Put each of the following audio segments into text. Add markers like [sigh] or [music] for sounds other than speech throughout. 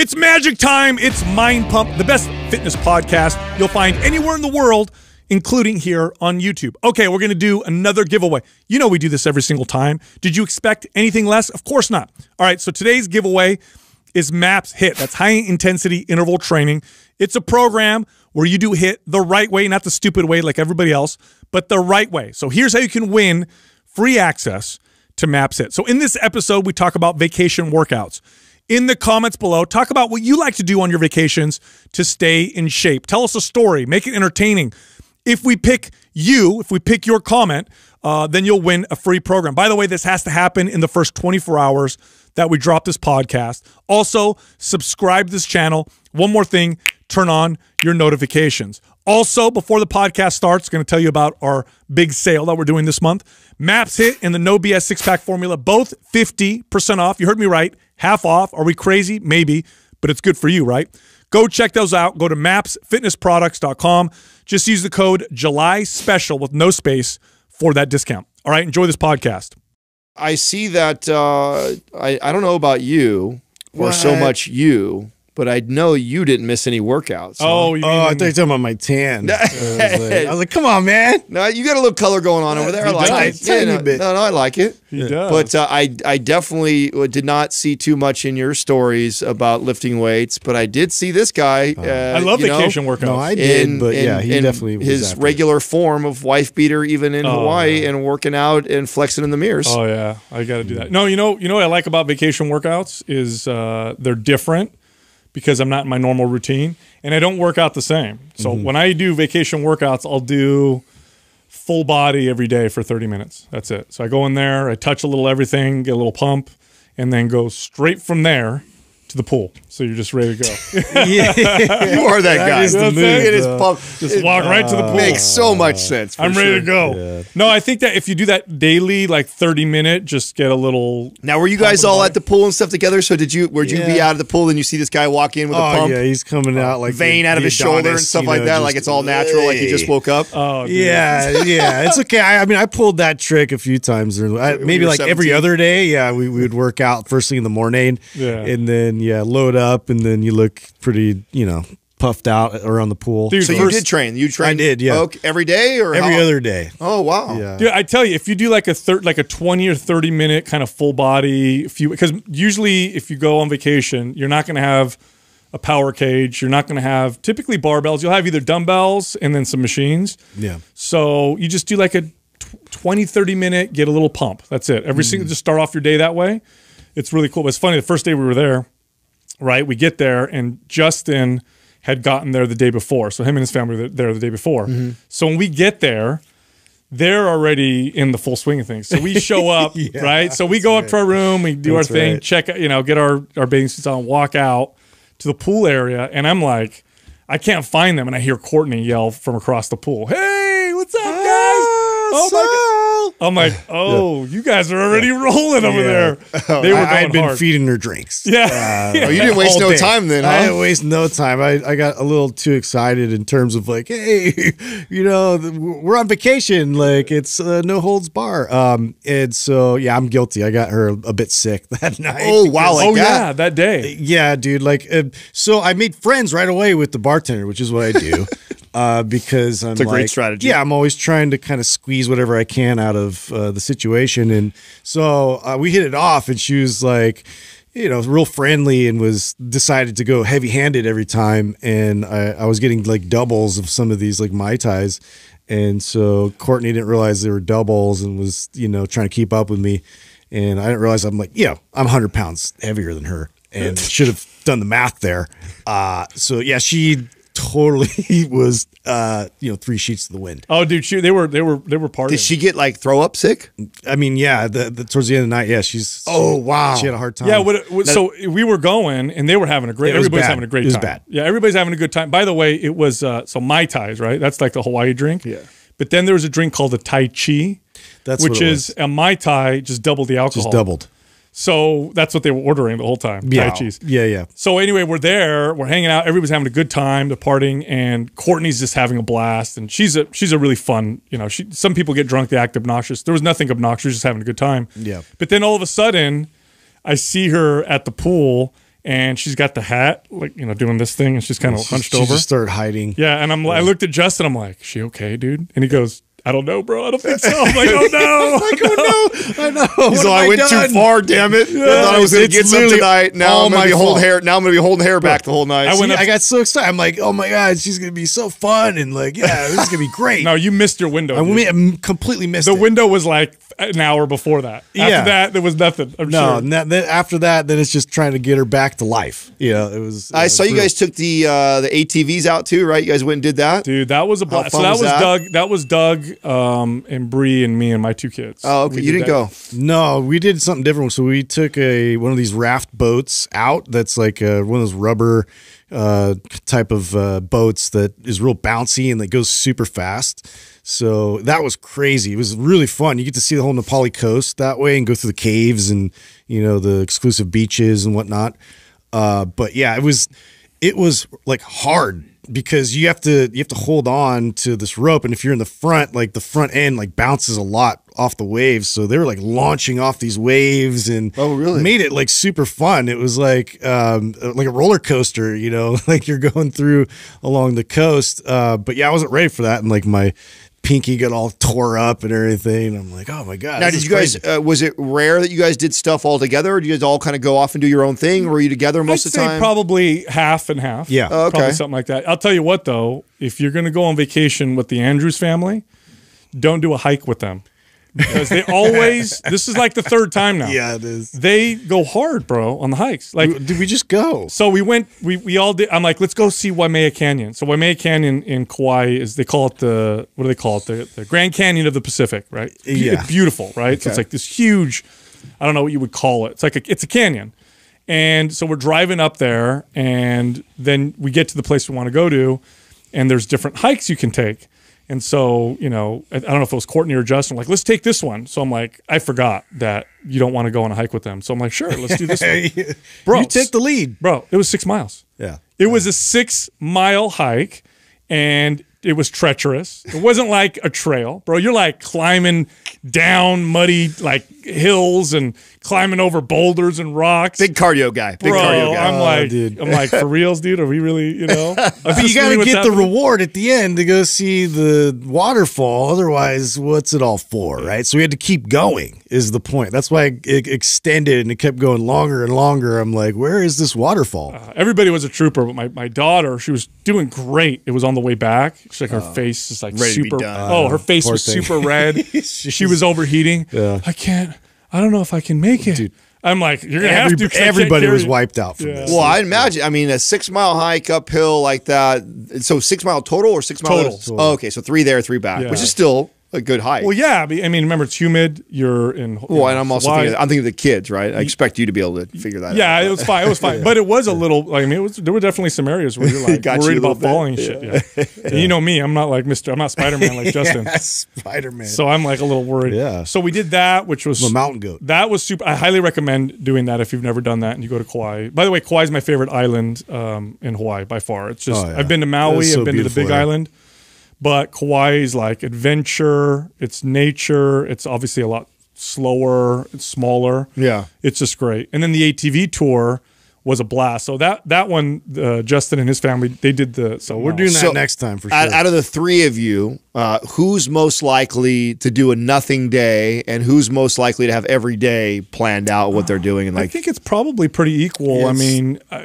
It's magic time. It's Mind Pump, the best fitness podcast you'll find anywhere in the world, including here on YouTube. Okay, we're going to do another giveaway. You know we do this every single time. Did you expect anything less? Of course not. All right, so today's giveaway is MAPS HIIT. That's high intensity interval training. It's a program where you do HIIT the right way, not the stupid way like everybody else, but the right way. So here's how you can win free access to MAPS HIIT. So in this episode, we talk about vacation workouts. In the comments below, talk about what you like to do on your vacations to stay in shape. Tell us a story, make it entertaining. If we pick you, if we pick your comment, uh, then you'll win a free program. By the way, this has to happen in the first 24 hours that we drop this podcast. Also, subscribe this channel. One more thing, turn on your notifications. Also, before the podcast starts, going to tell you about our big sale that we're doing this month. Maps HIIT and the No BS six pack formula, both 50% off. You heard me right, half off. Are we crazy? Maybe, but it's good for you, right? Go check those out. Go to mapsfitnessproducts.com. Just use the code July Special with no space for that discount. All right, enjoy this podcast. I see that. Uh, I I don't know about you or so much you, but I know you didn't miss any workouts. huh? Oh, you Oh, I thought you were talking about my tan. [laughs] I was, like, I was like, come on, man. no, you got a little color going on over there. I like does. it. Yeah, Tiny no, bit. no, no, I like it. he does. But uh, I I definitely did not see too much in your stories about lifting weights, but I did see this guy. Uh, I love you know, vacation workouts. No, I did, in, but in- yeah, he in definitely was his after. regular form of wife beater, even in Oh, Hawaii, and working out and flexing in the mirrors. Oh yeah, I got to do that. No, you know, you know what I like about vacation workouts is uh, they're different because I'm not in my normal routine and I don't work out the same. So Mm-hmm. when I do vacation workouts, I'll do full body every day for 30 minutes. That's it. So I go in there, I touch a little everything, get a little pump, and then go straight from there to the pool. So you're just ready to go. [laughs] yeah. you are that, guy. is the You know what I'm saying? move, It is though. pump- Just it walk right to the pool. Makes so much uh, sense. I'm ready sure. to go. Yeah. No, I think that if you do that daily, like 30 minute, just get a little Now, were you guys all at the pool and stuff together? So did you? Would you be out of the pool and you see this guy walk in with a Oh, pump, yeah, he's coming out like vein the- out of the his shoulder and stuff you like know, that, like it's all natural, like he just woke up? Oh, dude. Yeah, yeah, it's okay. I, I mean, I pulled that trick a few times. I, maybe were like every other day. Yeah, we, we would work out first thing in the morning. Yeah. and then yeah, load up, and then you look pretty, you know, puffed out around the pool. Dude, so you did train? You trained? did, yeah. Okay, every day or every how- other day. Oh wow! Yeah. Dude, I tell you, if you do like a third, like a twenty or thirty minute kind of full body, if you because usually if you go on vacation, you're not going to have a power cage. You're not going to have typically barbells. You'll have either dumbbells and then some machines. Yeah. So you just do like a tw- 20, 30 minute, get a little pump. That's it. Every single, mm. just start off your day that way. It's really cool. But it's funny. The first day we were there, right? We get there and Justin had gotten there the day before. So him and his family were there the day before. Mm-hmm. So when we get there, they're already in the full swing of things. So we show [laughs] up, Yeah, right? So we go up to our room, we do That's our thing, right. check, you know, get our, our bathing suits on, walk out to the pool area. And I'm like, I can't find them. And I hear Courtney yell from across the pool, Hey, what's up, guys? Ah, oh my God. I'm like, [laughs] oh, you guys are already rolling over Yeah. there. They were I, I had been hard. feeding her drinks. Yeah. [laughs] Oh, you didn't waste all no day. time then, I didn't waste no time. I, I got a little too excited in terms of like, hey, [laughs] you know, we're on vacation. Like it's uh, no holds bar. Um, and so yeah, I'm guilty. I got her a bit sick that night. Oh wow! Like oh, that. yeah, that day. Yeah, dude. Like, uh, so I made friends right away with the bartender, which is what I do, uh, because I'm a great strategy. Yeah, I'm always trying to kind of squeeze whatever I can out of uh, the situation, and so uh, we hit it off, and she was like. You know, real friendly and was decided to go heavy handed every time. And I, I was getting like doubles of some of these like Mai Tais. And so Courtney didn't realize they were doubles and was, you know, trying to keep up with me. And I didn't realize I'm like, yeah, I'm 100 pounds heavier than her and [laughs] should have done the math there. Uh, so yeah, she totally [laughs] was, uh, you know, three sheets to the wind. Oh, dude, she, they were they were they were partying. Did she get like throw up sick? I mean, yeah, the, the, towards the end of the night, yeah, she's. Oh, wow. She had a hard time. Yeah, what, what, so we were going, and they were having a great. It Everybody's bad. having a great It was time. bad. Yeah, everybody's having a good time. By the way, it was uh, so mai tais, right? That's like the Hawaii drink. Yeah. But then there was a drink called a Tai Chi, That's which what it is was. a mai tai, just double the alcohol. just doubled. So that's what they were ordering the whole time. Yeah. Chi's. Yeah, yeah. So anyway, we're there, we're hanging out, everybody's having a good time, they're partying, and Courtney's just having a blast. And she's a she's a really fun, you know, she some people get drunk, they act obnoxious. There was nothing obnoxious, just having a good time. Yeah. But then all of a sudden, I see her at the pool and she's got the hat, like you know, doing this thing, and she's kind of hunched she over. just started hiding. yeah, and I'm I looked at Justin. I'm like, "She okay, dude?" And he goes, "I don't know, bro. I don't think so." I'm like, "Oh [laughs] no." Like, oh no, I know. [laughs] He's What like, have I went done? too far, damn it. I thought I was going to It's get some tonight. Now I'm going to be holding hair. Now I'm going to be holding hair back the whole night. I went See, up- I got so excited. I'm like, oh my god, she's gonna be so fun and like, yeah, this is gonna be great. [laughs] no, you missed your window. I dude. mean, I completely missed the it. window was like an hour before that. After Yeah. that, there was nothing. I'm No, sure. and then after that, then it's just trying to get her back to life. Yeah, it was. I uh, saw you brutal. guys took the uh, the ATVs out too, right? You guys went and did that. Dude, that was a blast. So that was was, that? Doug. That was Doug, um, and Bree, and me, and my two kids. Oh, okay. We You did didn't that. go. No, we did something different. So we took a one of these raft boats out. That's like uh one of those rubber uh, type of uh, boats that is real bouncy and that goes super fast. So that was crazy. It was really fun. You get to see the whole Na Pali coast that way and go through the caves and you know the exclusive beaches and whatnot. Uh, but yeah, it was it was like hard because you have to you have to hold on to this rope. And if you're in the front like the front end like bounces a lot off the waves. So they were like launching off these waves and Oh, really? made it like super fun. It was like um like a roller coaster you know [laughs] like you're going through along the coast. Uh but yeah I wasn't ready for that. And like my pinky got all tore up and everything I'm like oh my god Now, did is you guys? Uh, was it rare that you guys did stuff all together, or did you guys all kind of go off and do your own thing? Or were you together most I'd of the time? probably half and half. Yeah. Oh, okay. Probably something like that. I'll tell you what, though, if you're going to go on vacation with the Andrews family, don't do a hike with them because they always. [laughs] this is like the third time now. yeah it is They go hard, bro, on the hikes. Like did we just go So we went. We, we all did. I'm like, let's go see Waimea Canyon. So Waimea Canyon in Kauai is they call it the what do they call it the, the Grand Canyon of the Pacific, right? Be- Yeah. beautiful, right? So it's like this huge. I don't know what you would call it. It's like a, it's a canyon, and so we're driving up there, and then we get to the place we want to go to, and there's different hikes you can take. And so, you know, I I don't know if it was Courtney or Justin, like, let's take this one. So I'm like, I forgot that you don't want to go on a hike with them. So I'm like, sure, let's do this one. [laughs] Bro, you take the lead Bro, it was six miles. yeah It was a six mile hike and it was treacherous. It wasn't like a trail, bro. You're like climbing down muddy like hills and climbing over boulders and rocks. Big cardio guy. Big bro, cardio guy. I'm oh, like, dude. I'm like, for reals, dude. Are we really, you know? [laughs] But you got to get the reward at the end to go see the waterfall. Otherwise, what's it all for, right? So we had to keep going, is the point. That's why it extended and it kept going longer and longer. I'm like, where is this waterfall? Uh, everybody was a trooper, but my, my daughter, she was doing great. It was on the way back. She's like, her oh. face is like Ready to be super. done. Oh, her oh, face Poor was thing. super red. [laughs] she was overheating. Yeah. I can't. I don't know if I can make it. I'm like, you're gonna have Every- to. 'cause I can't everybody was wiped out from Yeah. this. Well, I imagine. I mean, a six mile hike uphill like that. So six mile total or six mile Total. Oh, okay, so three there, three back, Yeah. which is still a good hike. Well, yeah. I mean, remember it's humid. You're in. you Well, know, and I'm also thinking. I'm thinking of the kids, right? I expect you to be able to figure that out. Yeah, it was fine. It was fine, [laughs] but it was a little. Like, I mean, it was. There were definitely some areas where you're [laughs] like you worried a about bit. falling and shit. Yeah. And you know me. I'm not like Mister. I'm not Spider Man like [laughs] Justin. Spider Man. So I'm like a little worried. Yeah. So we did that, which was a mountain goat. That was super. I highly recommend doing that if you've never done that and you go to Kauai. By the way, Kauai is my favorite island um, in Hawaii by far. It's just Oh, yeah. I've been to Maui, so I've been to the Big. Island, but Kauai is like adventure. It's nature. It's obviously a lot slower. It's smaller. Yeah. It's just great. And then the ATV tour was a blast. So that that one, uh, Justin and his family, they did the. So We're doing that So, next time for sure. Out, out of the three of you, uh, who's most likely to do a nothing day, and who's most likely to have every day planned out what they're doing? And like I think it's probably pretty equal. I mean, I,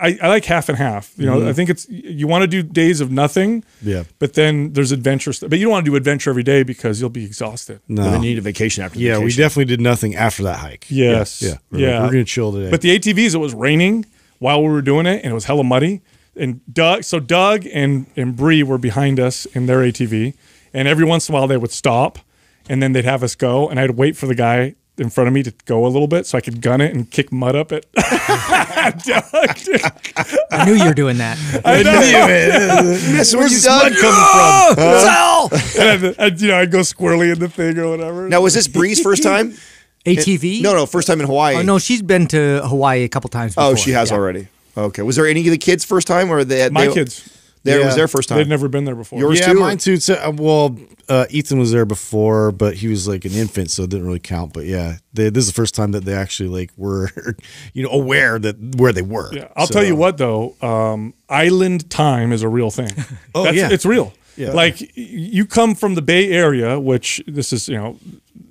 I, I like half and half. You know, Mm-hmm. I think it's you want to do days of nothing, Yeah. But then there's adventure stuff. But you don't want to do adventure every day because you'll be exhausted. no. then you need a vacation after. yeah, we definitely did nothing after that hike. Yes. Yeah. Yeah. We're, Yeah. Like, we're going to chill today. But the ATVs, it was raining while we were doing it, and it was hella muddy. And Doug, so Doug and and Bree were behind us in their ATV, and every once in a while they would stop, and then they'd have us go, and I'd wait for the guy in front of me to go a little bit so I could gun it and kick mud up it. [laughs] Doug. I knew you were doing that. [laughs] I know. [laughs] Miss, Where's you this mud coming from? and I'd, I'd, you know, I'd go squirrely in the thing or whatever. Now, was this Bree's first time? ATV? No, no, first time in Hawaii. Oh, no, she's been to Hawaii a couple times. Oh, she has Yeah. already. Okay. Was there any of the kids first time, or they? my they, kids. There Yeah. was their first time. They'd never been there before. Yours yeah, too, or- mine too. So, uh, well, uh, Ethan was there before, but he was like an infant, so it didn't really count. But yeah, they, this is the first time that they actually like were, [laughs] you know, aware that where they were. Yeah, I'll So- tell you what though, um, island time is a real thing. [laughs] Oh, That's- yeah. it's real. Yeah. Like you come from the Bay Area, which this is you know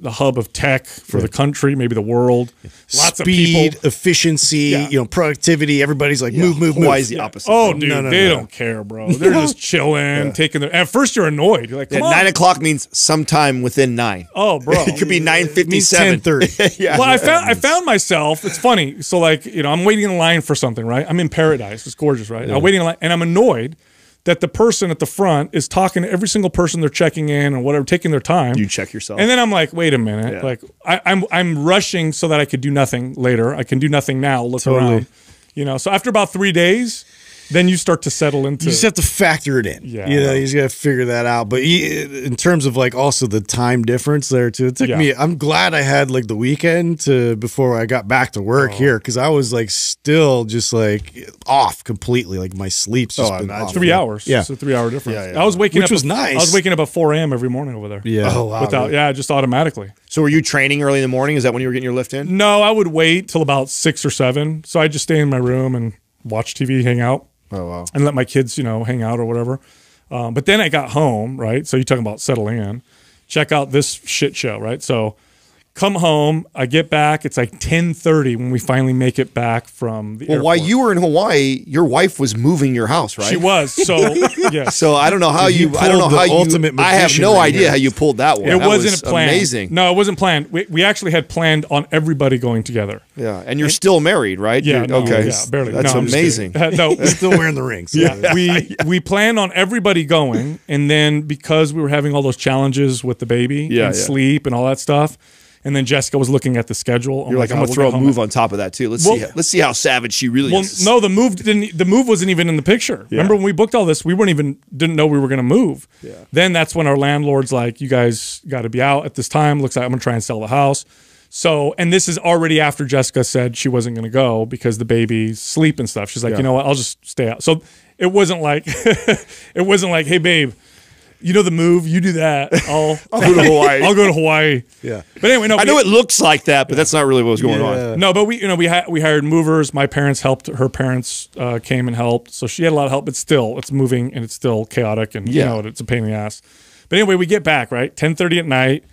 the hub of tech for the country, maybe the world. Lots of speed, people. efficiency, Yeah. you know, productivity. Everybody's like move, move, Hawaii's move. the opposite. Oh, dude, No, no, they no. don't care, bro. They're just [laughs] chilling, taking their. At first, you're annoyed. You're like, Yeah, on. nine o'clock means sometime within nine. oh, bro. [laughs] It could be nine Means fifty-seven. ten thirty. [laughs] yeah. well, I found I found myself. It's funny. So like you know, I'm waiting in line for something, right? I'm in paradise. It's gorgeous, right? I'm waiting in line, and I'm annoyed that the person at the front is talking to every single person they're checking in or whatever, taking their time. You check yourself. And then I'm like, wait a minute. Yeah. Like I, I'm I'm rushing so that I could do nothing later. I can do nothing now. Look Totally. around. You know. So after about three days, then you start to settle into. You just have to factor it in. Yeah. You know, you just got to figure that out. But he- in terms of like also the time difference there too, it took Yeah. me, I'm glad I had like the weekend to before I got back to Oh. work here because I was like still just like off completely. Like my sleep's just Oh, been off. Three hours. Yeah. It's a three hour difference. Yeah, yeah. I was waking Which up. was at- nice. I was waking up at 4 a.m. every morning over there. Yeah. Oh, wow. Without, yeah, just automatically. so were you training early in the morning? Is that when you were getting your lift in? No, I would wait till about six or seven. So I just stay in my room and watch TV, hang out, Oh wow. and let my kids, you know, hang out or whatever. Um, but then I got home, right? So you're talking about settling in. Check out this shit show, right? So come home, I get back. It's like 10:30 when we finally make it back from the Well, airport. while you were in Hawaii, your wife was moving your house, right? She was. So [laughs] yes. So I don't know how You you. I don't know pulled the how you. ultimate I have no right idea here. how you pulled that one. It That wasn't was planned. Amazing. No, it wasn't planned. We, we actually had planned on everybody going together. Yeah, and you're still married, right? Yeah, You're- no, okay. yeah, barely. That's No, I'm just amazing. kidding. [laughs] no, Still wearing the rings. [laughs] yeah, we we planned on everybody going, and then because we were having all those challenges with the baby Yeah, and yeah. sleep and all that stuff, and then Jessica was looking at the schedule. You're like, I'm "Oh, gonna throw a move at-" on top of that too. Let's Well- see. Let's see how savage she really Well, is. no, the move didn't. The move wasn't even in the picture. Remember when we booked all this? We weren't even didn't know we were going to move. Yeah. Then that's when our landlord's like, "You guys got to be out at this time. Looks like I'm going to try and sell the house." So, and this is already after Jessica said she wasn't going to go because the baby's sleep and stuff. She's like, you know what? I'll just stay out. So it wasn't like, [laughs] it wasn't like, hey, babe, you know the move. You do that. I'll, [laughs] I'll go to [laughs] Hawaii. I'll go to Hawaii. Yeah. But anyway, no. I know it looks like that, but that's not really what was going Yeah. on. no, but we you know we hi- we hired movers. My parents helped. Her parents uh, came and helped. So she had a lot of help. But still, it's moving and it's still chaotic and Yeah. you know it's a pain in the ass. But anyway, we get back right ten thirty at night.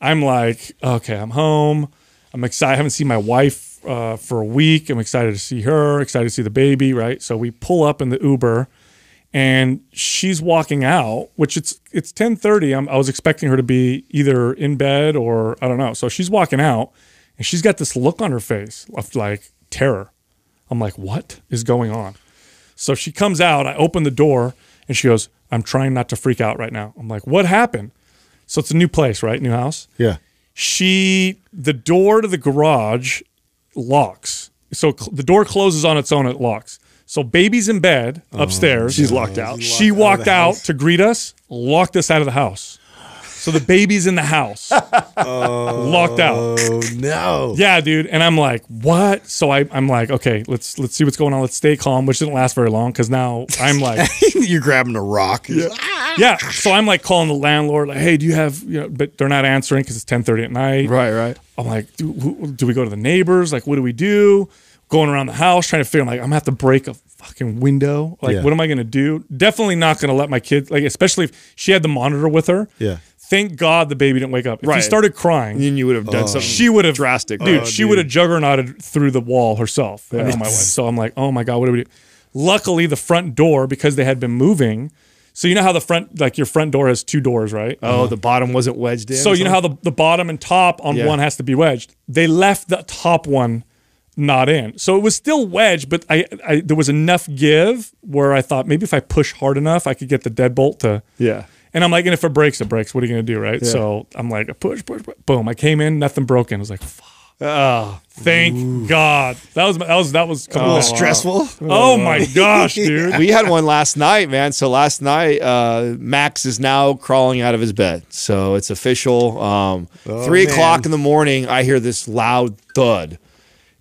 I'm like, okay, I'm home. I'm excited. I haven't seen my wife uh, for a week. I'm excited to see her. Excited to see the baby. Right. So we pull up in the Uber, and she's walking out. Which it's it's ten thirty. I was expecting her to be either in bed or I don't know. So she's walking out, and she's got this look on her face of like terror. I'm like, what is going on? So she comes out. I open the door, and she goes, "I'm trying not to freak out right now." I'm like, "What happened?" So it's a new place, right? New house Yeah. she the door to the garage locks so the door closes on its own it locks so baby's in bed oh, upstairs She's locked out. she walked out to greet us locked us out of the house so the baby's in the house [laughs] locked out Oh no. yeah dude and i'm like what so I, i'm like okay let's let's see what's going on let's stay calm which didn't last very long because now i'm [laughs] like You're grabbing a rock. Yeah. yeah so i'm like calling the landlord like hey do you have you know but they're not answering because it's 10.30 at night Right, right. I'm like, do, who, do we go to the neighbors? Like, what do we do? Going around the house trying to figure. I'm like, I'm gonna have to break a fucking window. Like, Yeah. what am I gonna do? Definitely not gonna let my kids. Like, especially if she had the monitor with her. Yeah. Thank God the baby didn't wake up. If he started crying, Then you would have done oh. something. she would have drastic. dude. Oh, she would have juggernauted through the wall herself. I know my wife. So I'm like, oh my god, what do we do? Luckily, the front door because they had been moving. So you know how the front, like your front door has two doors, right? Oh, the bottom wasn't wedged in. So you know how the, the bottom and top on Yeah. one has to be wedged. They left the top one not in, so it was still wedged, but I, I there was enough give where I thought maybe if I push hard enough, I could get the deadbolt to. Yeah. And I'm like, and if it breaks, it breaks. What are you gonna do, right? So I'm like, push, push, push, boom. I came in, nothing broken. I was like, fuck. Oh, Thank God. That was that was that was A coming little stressful. Oh my [laughs] gosh, dude. [laughs] we had one last night, man. So last night, uh, Max is now crawling out of his bed. So it's official. Um, three man. o'clock in the morning, I hear this loud thud.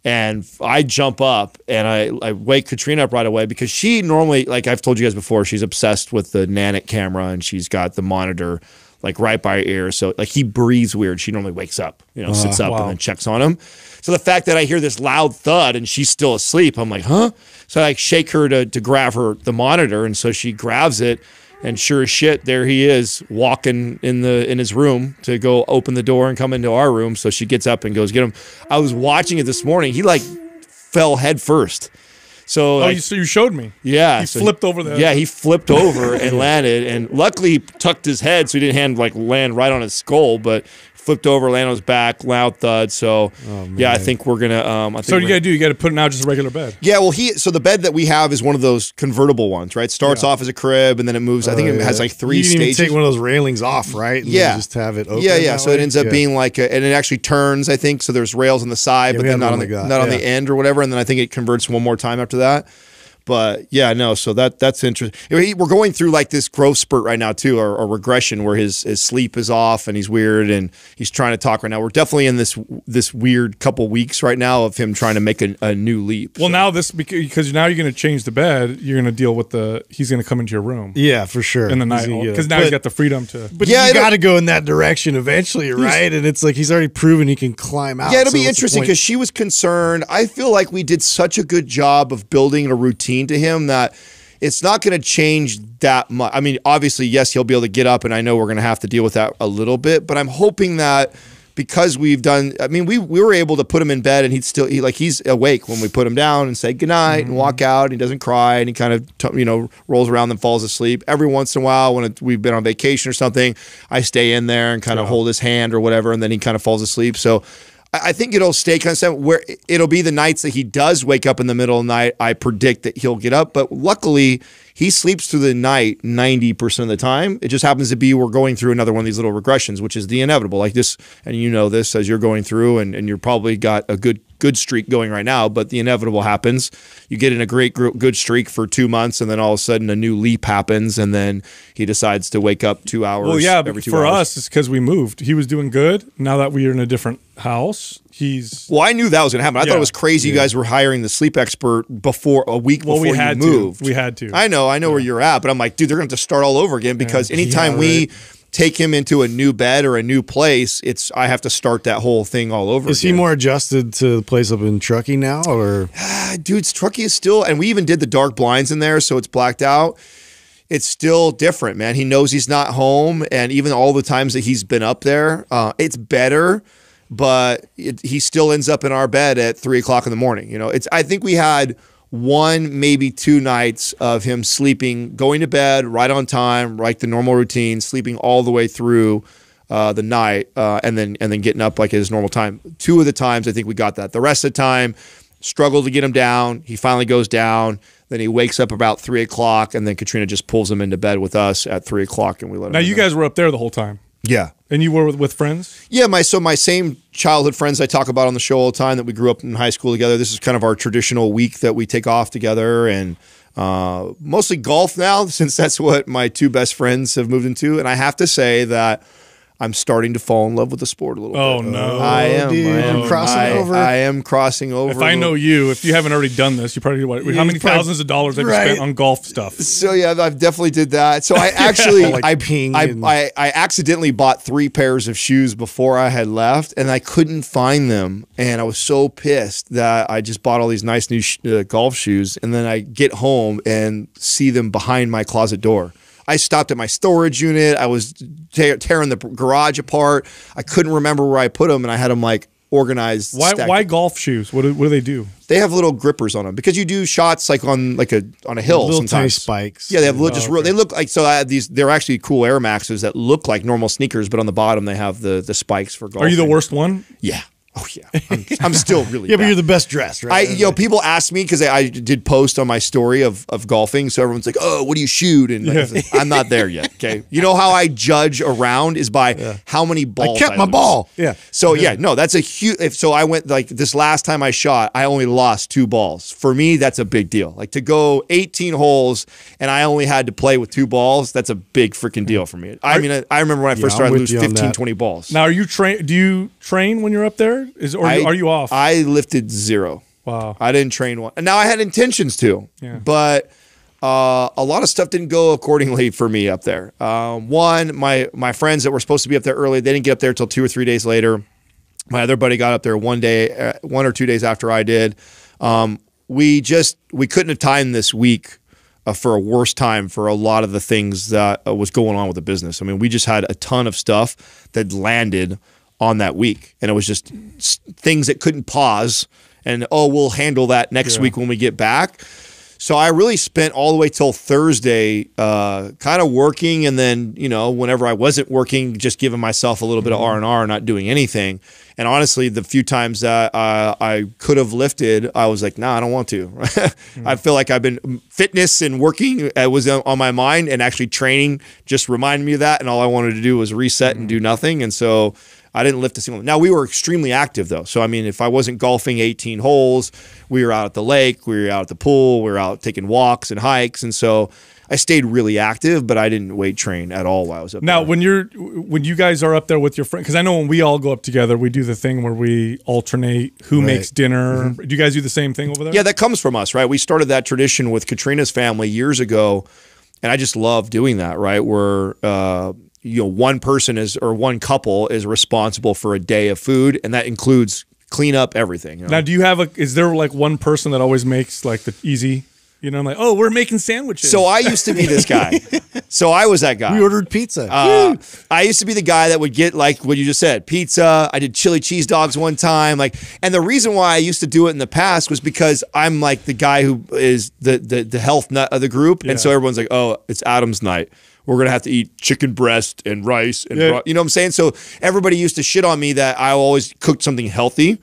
And I jump up and I, I wake Katrina up right away because she normally, like I've told you guys before, she's obsessed with the Nanit camera and she's got the monitor like right by her ear. So like he breathes weird. She normally wakes up, you know, sits uh, up wow. and then checks on him. So the fact that I hear this loud thud and she's still asleep, I'm like, huh? So I like shake her to to grab her the monitor, and so she grabs it, and sure as shit, there he is walking in the in his room to go open the door and come into our room. So she gets up and goes get him. I was watching it this morning. He like fell head first. So Oh, like, you, so you showed me. yeah, He so flipped over the. yeah, he flipped over and [laughs] landed, and luckily he tucked his head so he didn't hand like land right on his skull, but flipped over, landed on his back, loud thud. So yeah, I think we're gonna. Um, I think So what you got to do? You got to put it out just a regular bed. yeah, well, he so the bed that we have is one of those convertible ones, right? Starts off as a crib and then it moves. I think it has like three you didn't stages. Even take one of those railings off, right? And yeah, just have it open. Yeah, yeah. that So it ends up Yeah. being like, a, and it actually turns. I think so. There's rails on the side, Yeah, but we then not on the like that, not on the end or whatever. And then I think it converts one more time after that. But yeah, no. So that that's interesting. We're going through like this growth spurt right now too, or, or regression where his his sleep is off and he's weird and he's trying to talk right now. We're definitely in this this weird couple weeks right now of him trying to make a, a new leap. Well, So- now this because now you're going to change the bed. You're going to deal with the. He's going to come into your room Yeah, for sure. in the night because now But- he's got the freedom to. But Yeah, you it'll- got to go in that direction eventually, right? And it's like he's already proven he can climb out. Yeah, it'll so be interesting because she was concerned. I feel like we did such a good job of building a routine to him that it's not going to change that much. I mean, obviously, yes, he'll be able to get up, and I know we're going to have to deal with that a little bit. But I'm hoping that because we've done, I mean, we we were able to put him in bed, and he'd still he, like he's awake when we put him down and say good goodnight and walk mm-hmm. out. And he doesn't cry, and he kind of you know rolls around and falls asleep. Every once in a while, when it, we've been on vacation or something, I stay in there and kind of hold his hand or whatever, and then he kind of falls asleep. So. I think it'll stay constant where it'll be the nights that he does wake up in the middle of the night. I predict that he'll get up, but luckily he sleeps through the night 90% of the time. It just happens to be we're going through another one of these little regressions, which is the inevitable. Like this, and you know this as you're going through, and, and you're probably got a good good streak going right now, but the inevitable happens. You get in a great good streak for two months, and then all of a sudden a new leap happens, and then he decides to wake up two hours. Well, yeah, but for hours. us, it's because we moved. He was doing good. Now that we are in a different house, he's. Well, I knew that was going to happen. I thought it was crazy. You guys were hiring the sleep expert before a week Well, before we had you to. moved. We had to. I know. I know where you're at, but I'm like, dude, they're going to have to start all over again because anytime Yeah, we take him into a new bed or a new place, it's I have to start that whole thing all over. Is he more adjusted to the place up in Truckee now, or [sighs] dude's Truckee is still, and we even did the dark blinds in there, so it's blacked out. It's still different, man. He knows he's not home, and even all the times that he's been up there, uh, it's better. But it, he still ends up in our bed at three o'clock in the morning. You know, it's. I think we had one, maybe two nights of him sleeping, going to bed right on time, right the normal routine, sleeping all the way through uh, the night, uh, and then and then getting up like at his normal time. Two of the times I think we got that. The rest of the time, struggled to get him down. He finally goes down. Then he wakes up about three o'clock, and then Katrina just pulls him into bed with us at three o'clock, and we let him. Now you guys were up there the whole time, yeah. and you were with, with friends. Yeah, my so my same childhood friends I talk about on the show all the time that we grew up in high school together. This is kind of our traditional week that we take off together and uh, mostly golf now [laughs] since that's what my two best friends have moved into. And I have to say that I'm starting to fall in love with the sport a little bit. Oh bit. no! I am. dude, I am you're crossing I, over. I am crossing over. if I know you, if you haven't already done this, you probably what? How many probably- thousands of dollars have you spent on golf stuff? So yeah, I've definitely did that. So I [laughs] actually Like I, ping I, and- I I accidentally bought three pairs of shoes before I had left, and I couldn't find them, and I was so pissed that I just bought all these nice new sh- uh, golf shoes, and then I get home and see them behind my closet door. I stopped at my storage unit. I was tear tearing the garage apart. I couldn't remember where I put them, and I had them like organized. Why? stacked Why golf shoes? What do, what do they do? they have little grippers on them because you do shots like on like a on a hill little sometimes. tiny spikes? Yeah, they have look, just oh, real. They look like so. I had these they're actually cool Air Maxes that look like normal sneakers, but on the bottom they have the the spikes for golf. Are you the worst one? Yeah. Oh yeah. I'm, I'm still really. [laughs] yeah, but you're the best dressed, I, right? you know, people ask me because I, I did post on my story of, of golfing. So everyone's like, "Oh, what do you shoot?" And like, I'm not there yet. Okay, [laughs] you know how I judge around is by how many balls I kept my lose. ball. Yeah. So yeah, no, that's a huge. If so, I went like this last time I shot, I only lost two balls. For me, that's a big deal. Like to go 18 holes and I only had to play with two balls. That's a big freaking deal mm-hmm. for me. I mean, I, I remember when I first started, I lose 15, 20 balls. Now, are you train? Do you train when you're up there? Lifted? Is or I- are you off? I lifted zero. wow. I didn't train one. And now I had intentions to, Yeah. but uh, a lot of stuff didn't go accordingly for me up there. Um, one, my my friends that were supposed to be up there early, they didn't get up there until two or three days later. My other buddy got up there one day, uh, one or two days after I did. Um, we just we couldn't have timed this week uh, for a worse time for a lot of the things that uh, was going on with the business. I mean, we just had a ton of stuff that landed on that week, and it was just things that couldn't pause. And oh, we'll handle that next week when we get back. So I really spent all the way till Thursday, uh, kind of working, and then you know, whenever I wasn't working, just giving myself a little bit of R and R, not doing anything. And honestly, the few times that uh, I could have lifted, I was like, nah, I don't want to. [laughs] I feel like I've been fitness and working uh, was on my mind, and actually training just reminded me of that. And all I wanted to do was reset and do nothing. And so I didn't lift a single. Now we were extremely active though. So I mean, if I wasn't golfing 18 holes, we were out at the lake, we were out at the pool, we were out taking walks and hikes, and so I stayed really active. But I didn't weight train at all while I was up Now, there. when you're when you guys are up there with your friend, because I know when we all go up together, we do the thing where we alternate who makes dinner. Do you guys do the same thing over there? Yeah, that comes from us, right? We started that tradition with Katrina's family years ago, and I just love doing that, right? Where uh, you know one person is or one couple is responsible for a day of food, and that includes clean up everything. you know? Now, do you have a? Is there like one person that always makes like the easy? You know, I'm like oh, we're making sandwiches. so I used to be this guy. [laughs] so I was that guy. We ordered pizza. Uh, I used to be the guy that would get like what you just said, pizza. I did chili cheese dogs one time, like, and the reason why I used to do it in the past was because I'm like the guy who is the the, the health nut of the group, and so everyone's like, oh, it's Adam's night. We're gonna have to eat chicken breast and rice, and Yeah. you know what I'm saying. So everybody used to shit on me that I always cooked something healthy.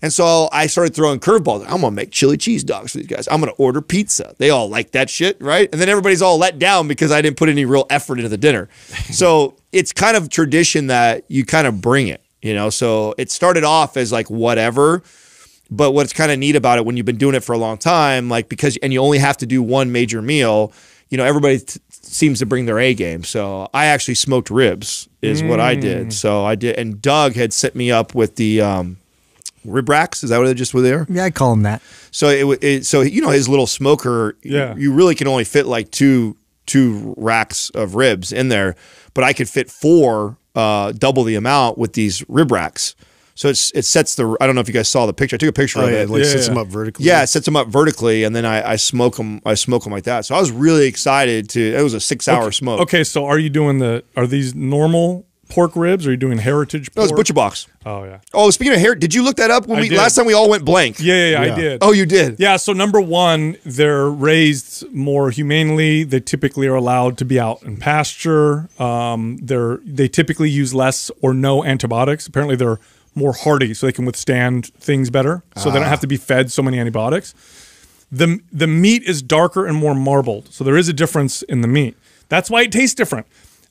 And so I started throwing curveballs. I'm gonna make chili cheese dogs for these guys. I'm gonna order pizza. They all like that shit, right? And then everybody's all let down because I didn't put any real effort into the dinner. [laughs] so it's kind of tradition that you kind of bring it, you know. So it started off as like whatever, but what's kind of neat about it when you've been doing it for a long time, like because and you only have to do one major meal, you know, everybody seems to bring their A game. So I actually smoked ribs is what I did. So I did, and Doug had set me up with the. Um, rib racks. Is that what they just were there? Yeah, I call him that. So it, wa- it so you know his little smoker. Yeah. You really can only fit like two two racks of ribs in there, but I could fit four, uh, double the amount with these rib racks. So it's it sets the. I don't know if you guys saw the picture. I took a picture oh, of yeah, it. like Yeah, sets yeah. them up vertically. Yeah, it sets them up vertically, and then I, I smoke them. I smoke them like that. So I was really excited to. It was a six hour smoke. Okay, so are you doing the? Are these normal pork ribs? Or are you doing heritage? That was pork? Butcher Box. Oh yeah. Oh, speaking of hair, did you look that up when I we did. last time we all went blank? Yeah, yeah, yeah, I did. Oh, you did. Yeah, so number one, they're raised more humanely. They typically are allowed to be out in pasture. Um, they're they typically use less or no antibiotics. Apparently, they're more hardy, so they can withstand things better. So they don't ah. have to be fed so many antibiotics. the The meat is darker and more marbled, so there is a difference in the meat. That's why it tastes different.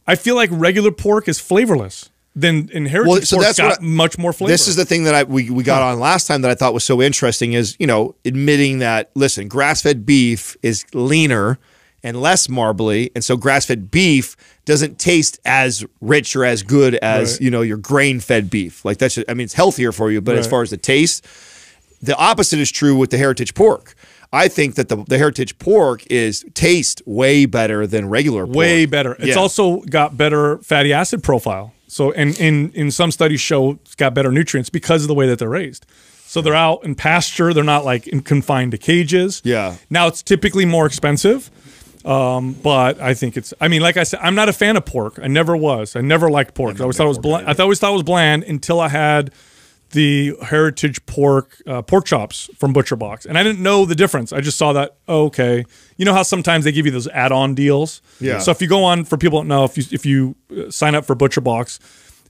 I feel like regular pork is flavorless. Then in heritage Well, so pork that's got I- much more flavor. This is the thing that I we, we got on last time that I thought was so interesting is you know admitting that listen grass fed beef is leaner and less marbly and so grass fed beef doesn't taste as rich or as good as Right. you know your grain fed beef like that's just, I mean it's healthier for you but as far as the taste the opposite is true with the heritage pork. I think that the, the heritage pork is taste way better than regular pork. way better. It's Yeah. also got better fatty acid profile. So, and in in some studies show it's got better nutrients because of the way that they're raised. So they're out in pasture. They're not like in, confined to cages. Yeah. Now it's typically more expensive, um, but I think it's. I mean, like I said, I'm not a fan of pork. I never was. I never liked pork. I always thought it was bland. I always thought it was bland until I had the heritage pork uh, pork chops from Butcher Box, and I didn't know the difference. I just saw that. Oh, okay, you know how sometimes they give you those add-on deals. Yeah. So if you go on for people don't know, if you if you uh, sign up for Butcher Box,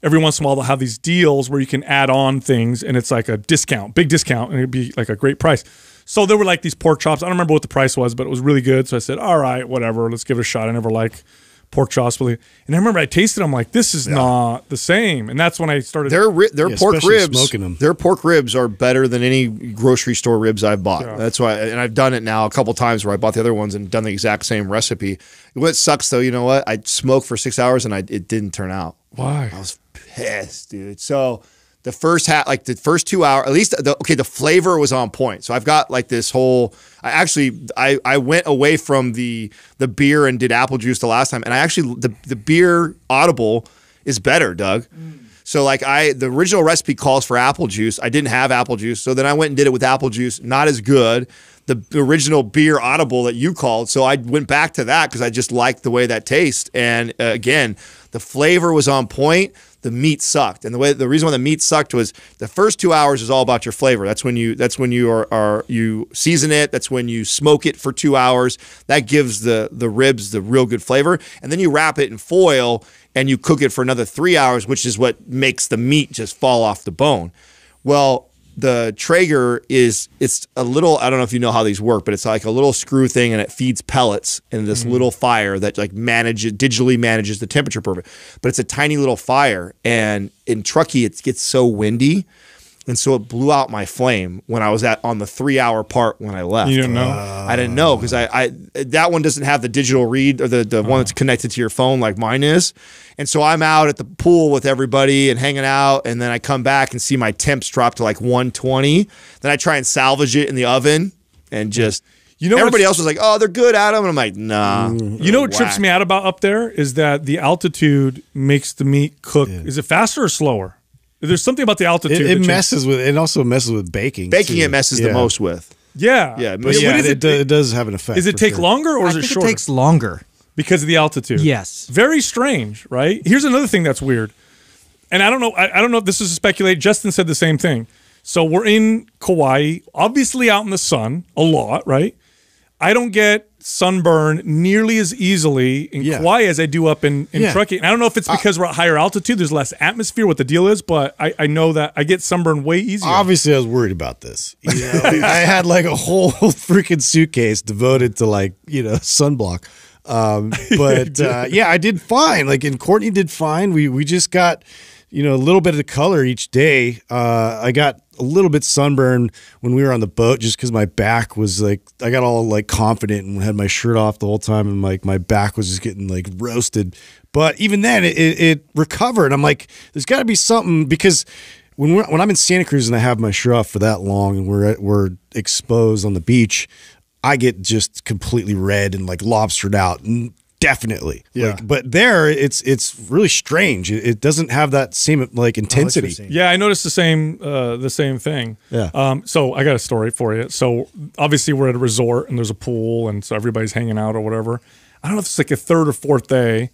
every once in a while they'll have these deals where you can add on things, and it's like a discount, big discount, and it'd be like a great price. So there were like these pork chops. I don't remember what the price was, but it was really good. So I said, "All right, whatever, let's give it a shot." I never like pork chops, really. And I remember I tasted. them I'm like, this is not the same, and that's when I started. Their ri- their Yeah, pork especially ribs, smoking 'em. their pork ribs are better than any grocery store ribs I've bought. That's why, and I've done it now a couple times where I bought the other ones and done the exact same recipe. What sucks though, you know what? I smoked for six hours and I it didn't turn out. Why? I was pissed, dude. So the first hat, like the first two hour, at least the okay, the flavor was on point. So I've got like this whole. I actually I I went away from the the beer and did apple juice the last time, and I actually the the beer audible is better, Doug. Mm. So like I the original recipe calls for apple juice. I didn't have apple juice, so then I went and did it with apple juice. Not as good. The original beer audible that you called, so I went back to that because I just liked the way that tastes. And uh, again, the flavor was on point. The meat sucked, and the way the reason why the meat sucked was the first two hours is all about your flavor. That's when you that's when you are, are you season it. That's when you smoke it for two hours. That gives the the ribs the real good flavor, and then you wrap it in foil and you cook it for another three hours, which is what makes the meat just fall off the bone. Well, the Traeger is it's a little I don't know if you know how these work, but it's like a little screw thing and it feeds pellets in this mm-hmm. little fire that like manages digitally manages the temperature perfect. But it's a tiny little fire and in Truckee it gets so windy. And so it blew out my flame when I was at on the three hour part when I left. You didn't know? I didn't know because I, I that one doesn't have the digital read or the, the one that's oh. connected to your phone like mine is. And so I'm out at the pool with everybody and hanging out, and then I come back and see my temps drop to like 120. Then I try and salvage it in the oven and just You know everybody else was like, "Oh, they're good, Adam," and I'm like, "Nah." Mm. You know what trips me out about up there is that the altitude makes the meat cook. Is it faster or slower? There's something about the altitude. It, it messes with it also messes with baking. Baking too. it messes the most with. Yeah, Yeah, But but Yeah, what is it, it? it does have an effect. Does it take sure. longer or I is it think shorter? it takes longer. because of the altitude. Yes. Very strange, right? Here's another thing that's weird. And I don't know I, I don't know if this is a speculate. Justin said the same thing. So we're in Kauai, obviously out in the sun a lot, right? I don't get sunburn nearly as easily in Yeah. Kauai as I do up in, in Yeah. Truckee. And I don't know if it's because we're at higher altitude, there's less atmosphere, what the deal is, but I, I know that I get sunburn way easier. Obviously, I was worried about this. You know, I had like a whole [laughs] freaking suitcase devoted to like you know [laughs] sunblock. Um, [laughs] but uh, yeah, I did fine. Like, and Courtney did fine. We we just got you know a little bit of color each day. Uh, I got a little bit sunburned when we were on the boat, just because my back was like I got all like confident and had my shirt off the whole time, and like my back was just getting like roasted. But even then, it, it, it recovered. I'm like, there's got to be something because when we're, when I'm in Santa Cruz and I have my shirt off for that long and we're at, we're exposed on the beach, I get just completely red and like lobstered out. And definitely, Yeah. Like, but there, it's it's really strange. It, it doesn't have that same like intensity. saying. Yeah, I noticed the same uh, the same thing. Yeah. Um, so I got a story for you. So obviously we're at a resort and there's a pool and so everybody's hanging out or whatever. I don't know if it's like a third or fourth day.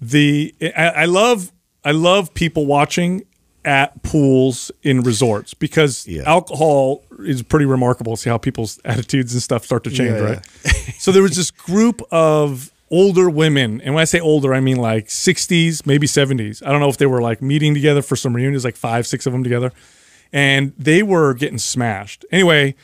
The I, I love I love people watching at pools in resorts because Yeah. alcohol is pretty remarkable. See how people's [laughs] attitudes and stuff start to change, Yeah, right? so there was this group of older women, and when I say older, I mean like 60s, maybe 70s. I don't know if they were like meeting together for some reunions, like five, six of them together, and they were getting smashed. Anyway,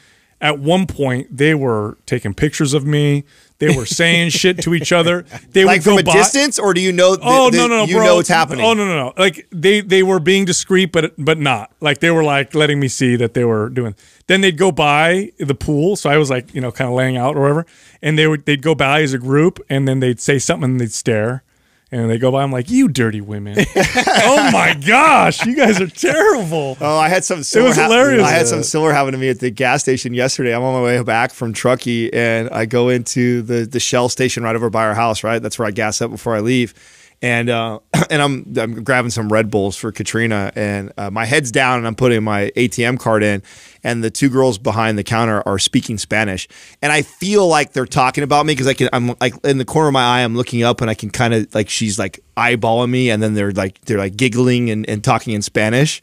at one point they were taking pictures of me. They were saying shit to each other. They Like would from a by- distance, or do you know? th- Oh no, no, no, you bro. know what's happening. Oh no, no, no. Like they they were being discreet, but but not. Like they were like letting me see that they were doing. Then they'd go by the pool, so I was like you know kind of laying out or whatever, and they would they'd go by as a group, and then they'd say something, and they'd stare. And they go by. I'm like, you dirty women! [laughs] oh my gosh, you guys are terrible. Oh, I had some. Similar was hilarious. I had some similar happen to me at the gas station yesterday. I'm on my way back from Truckee, and I go into the the Shell station right over by our house. Right, that's where I gas up before I leave. And uh, [clears throat] and I'm I'm grabbing some Red Bulls for Katrina, and uh, my head's down, and I'm putting my ATM card in, and the two girls behind the counter are speaking Spanish, and I feel like they're talking about me because I can I'm like in the corner of my eye, I'm looking up, and I can kind of like she's like eyeballing me, and then they're like they're like giggling and, and talking in Spanish.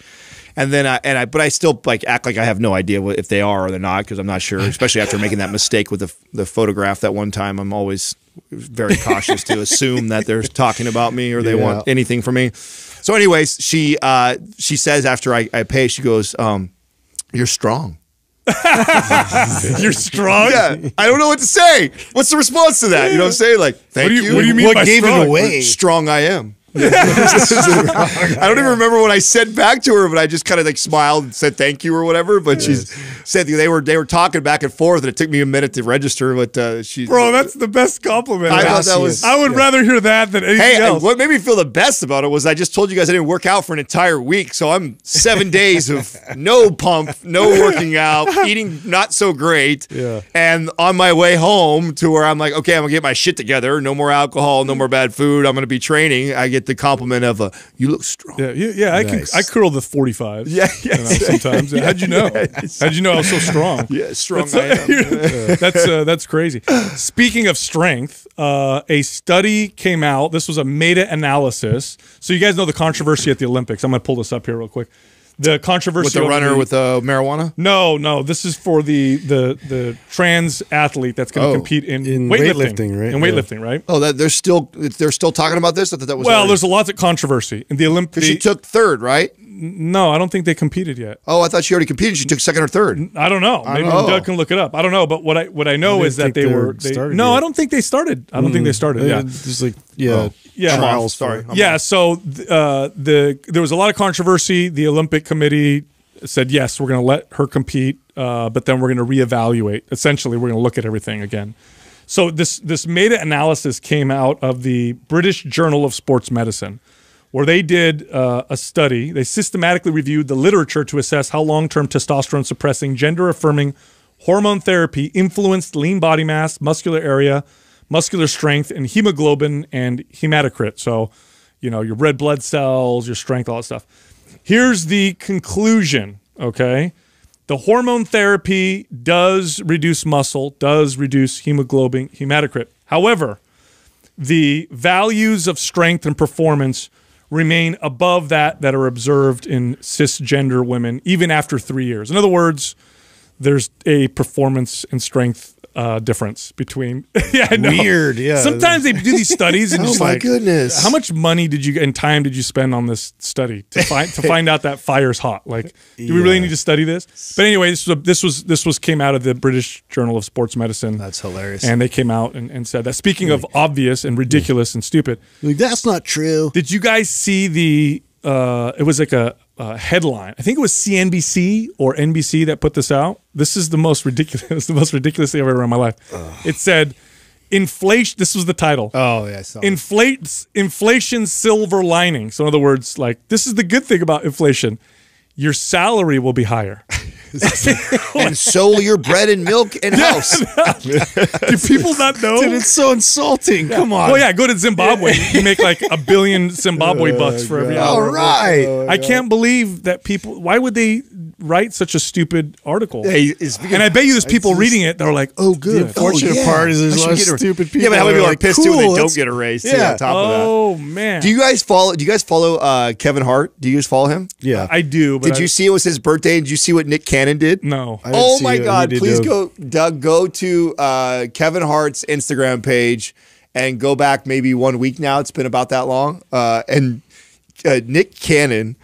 And then I and I, but I still like act like I have no idea what, if they are or they're not because I'm not sure. Especially after making that mistake with the the photograph that one time, I'm always very cautious to [laughs] assume that they're talking about me or they Yeah. want anything from me. So, anyways, she uh, she says after I, I pay, she goes, um, "You're strong." [laughs] You're strong. Yeah, I don't know what to say. What's the response to that? You know what I'm saying? Like, thank What do you, you. what do you mean What by gave it away? Strong I am. I don't even remember what I said back to her, but I just kind of like smiled and said thank you or whatever. But she said they were they were talking back and forth, and it took me a minute to register. But uh, she, Bro, that's the best compliment. I thought that was. I would rather hear that than anything Hey, else. what made me feel the best about it was I just told you guys I didn't work out for an entire week, so I'm seven days of no pump, no working out, [laughs] eating not so great, Yeah. and on my way home to where I'm like, okay, I'm gonna get my shit together. No more alcohol, no more bad food. I'm gonna be training. I get the compliment of, a "You look strong." yeah, yeah, yeah, I can. I curl the forty-five. Yeah, you know, yes. sometimes. How'd you know? How'd you know I was so strong? [laughs] Yeah, strong That's, I am. [laughs] that's uh, that's crazy. Speaking of strength, uh, a study came out. This was a meta-analysis. So you guys know the controversy at the Olympics. I'm going to pull this up here real quick. The controversy with the over runner with the marijuana. no, no. This is for the the the trans athlete that's going to Oh, compete in, in weightlifting, weightlifting, right? In Yeah. weightlifting, right? Oh, that they're still they're still talking about this. I thought that was Well, already- there's a lot of controversy in the Because Olympics. she took third, right? No, I don't think they competed yet. Oh, I thought she already competed. She took second or third. I don't know. Maybe know. Doug can look it up. I don't know, but what I what I know didn't is that they they were. were They, no, yet. I don't think they started. I don't think they started. Uh, Yeah, Just like yeah, Yeah. trials. Sorry. I'm yeah. So uh, the there was a lot of controversy. The Olympic Committee said yes, we're going to let her compete, uh, but then we're going to reevaluate. Essentially, we're going to look at everything again. So this this meta analysis came out of the British Journal of Sports Medicine, where they did uh, a study. They systematically reviewed the literature to assess how long term testosterone suppressing, gender affirming hormone therapy influenced lean body mass, muscular area, muscular strength, and hemoglobin and hematocrit. So, you know, your red blood cells, your strength, all that stuff. Here's the conclusion, okay? The hormone therapy does reduce muscle, does reduce hemoglobin, hematocrit. However, the values of strength and performance remain above that that are observed in cisgender women even after three years. In other words, there's a performance and strength uh, difference between. [laughs] yeah, I know. Weird, yeah. Sometimes they do these studies and [laughs] Oh just my like, goodness. How much money did you and time did you spend on this study to find to find out that fire's hot? Like, do we really need to study this? But anyway, this was this was this was came out of the British Journal of Sports Medicine. That's hilarious. And they came out and, and said that. Speaking of obvious and ridiculous and stupid, Like that's not true. did you guys see the? Uh, it was like a, a headline. I think it was CNBC or NBC that put this out. This is the most ridiculous. [laughs] the most ridiculous thing I've ever read in my life. It said, "Inflation." This was the title. oh yeah, I saw Inflates inflation silver lining. So in other words, like this is the good thing about inflation. Your salary will be higher. [laughs] [laughs] and so your bread and milk and house. [laughs] Do people not [laughs] know? Dude, it's so insulting. Come on. Well, yeah, go to Zimbabwe. You make like a billion Zimbabwe oh, bucks for every All hour. right. Oh, I can't believe that people. Why would they write such a stupid article? Hey, it's- and I bet you there's people reading it that are like, "Oh, the good." unfortunate yeah. part is there's I a should lot of stupid people. Yeah, but how many that people are like, pissed too when they don't get a raise? Too, Yeah. on top of that. Oh man, Do you guys follow? Do you guys follow uh, Kevin Hart? Do you guys follow him? Yeah. I do. But Did I- you see it was his birthday? Did you see what Nick Cannon did? No. Oh my God! Please go, Doug. Go to uh, Kevin Hart's Instagram page and go back maybe one week now. It's been about that long. Uh, and uh, Nick Cannon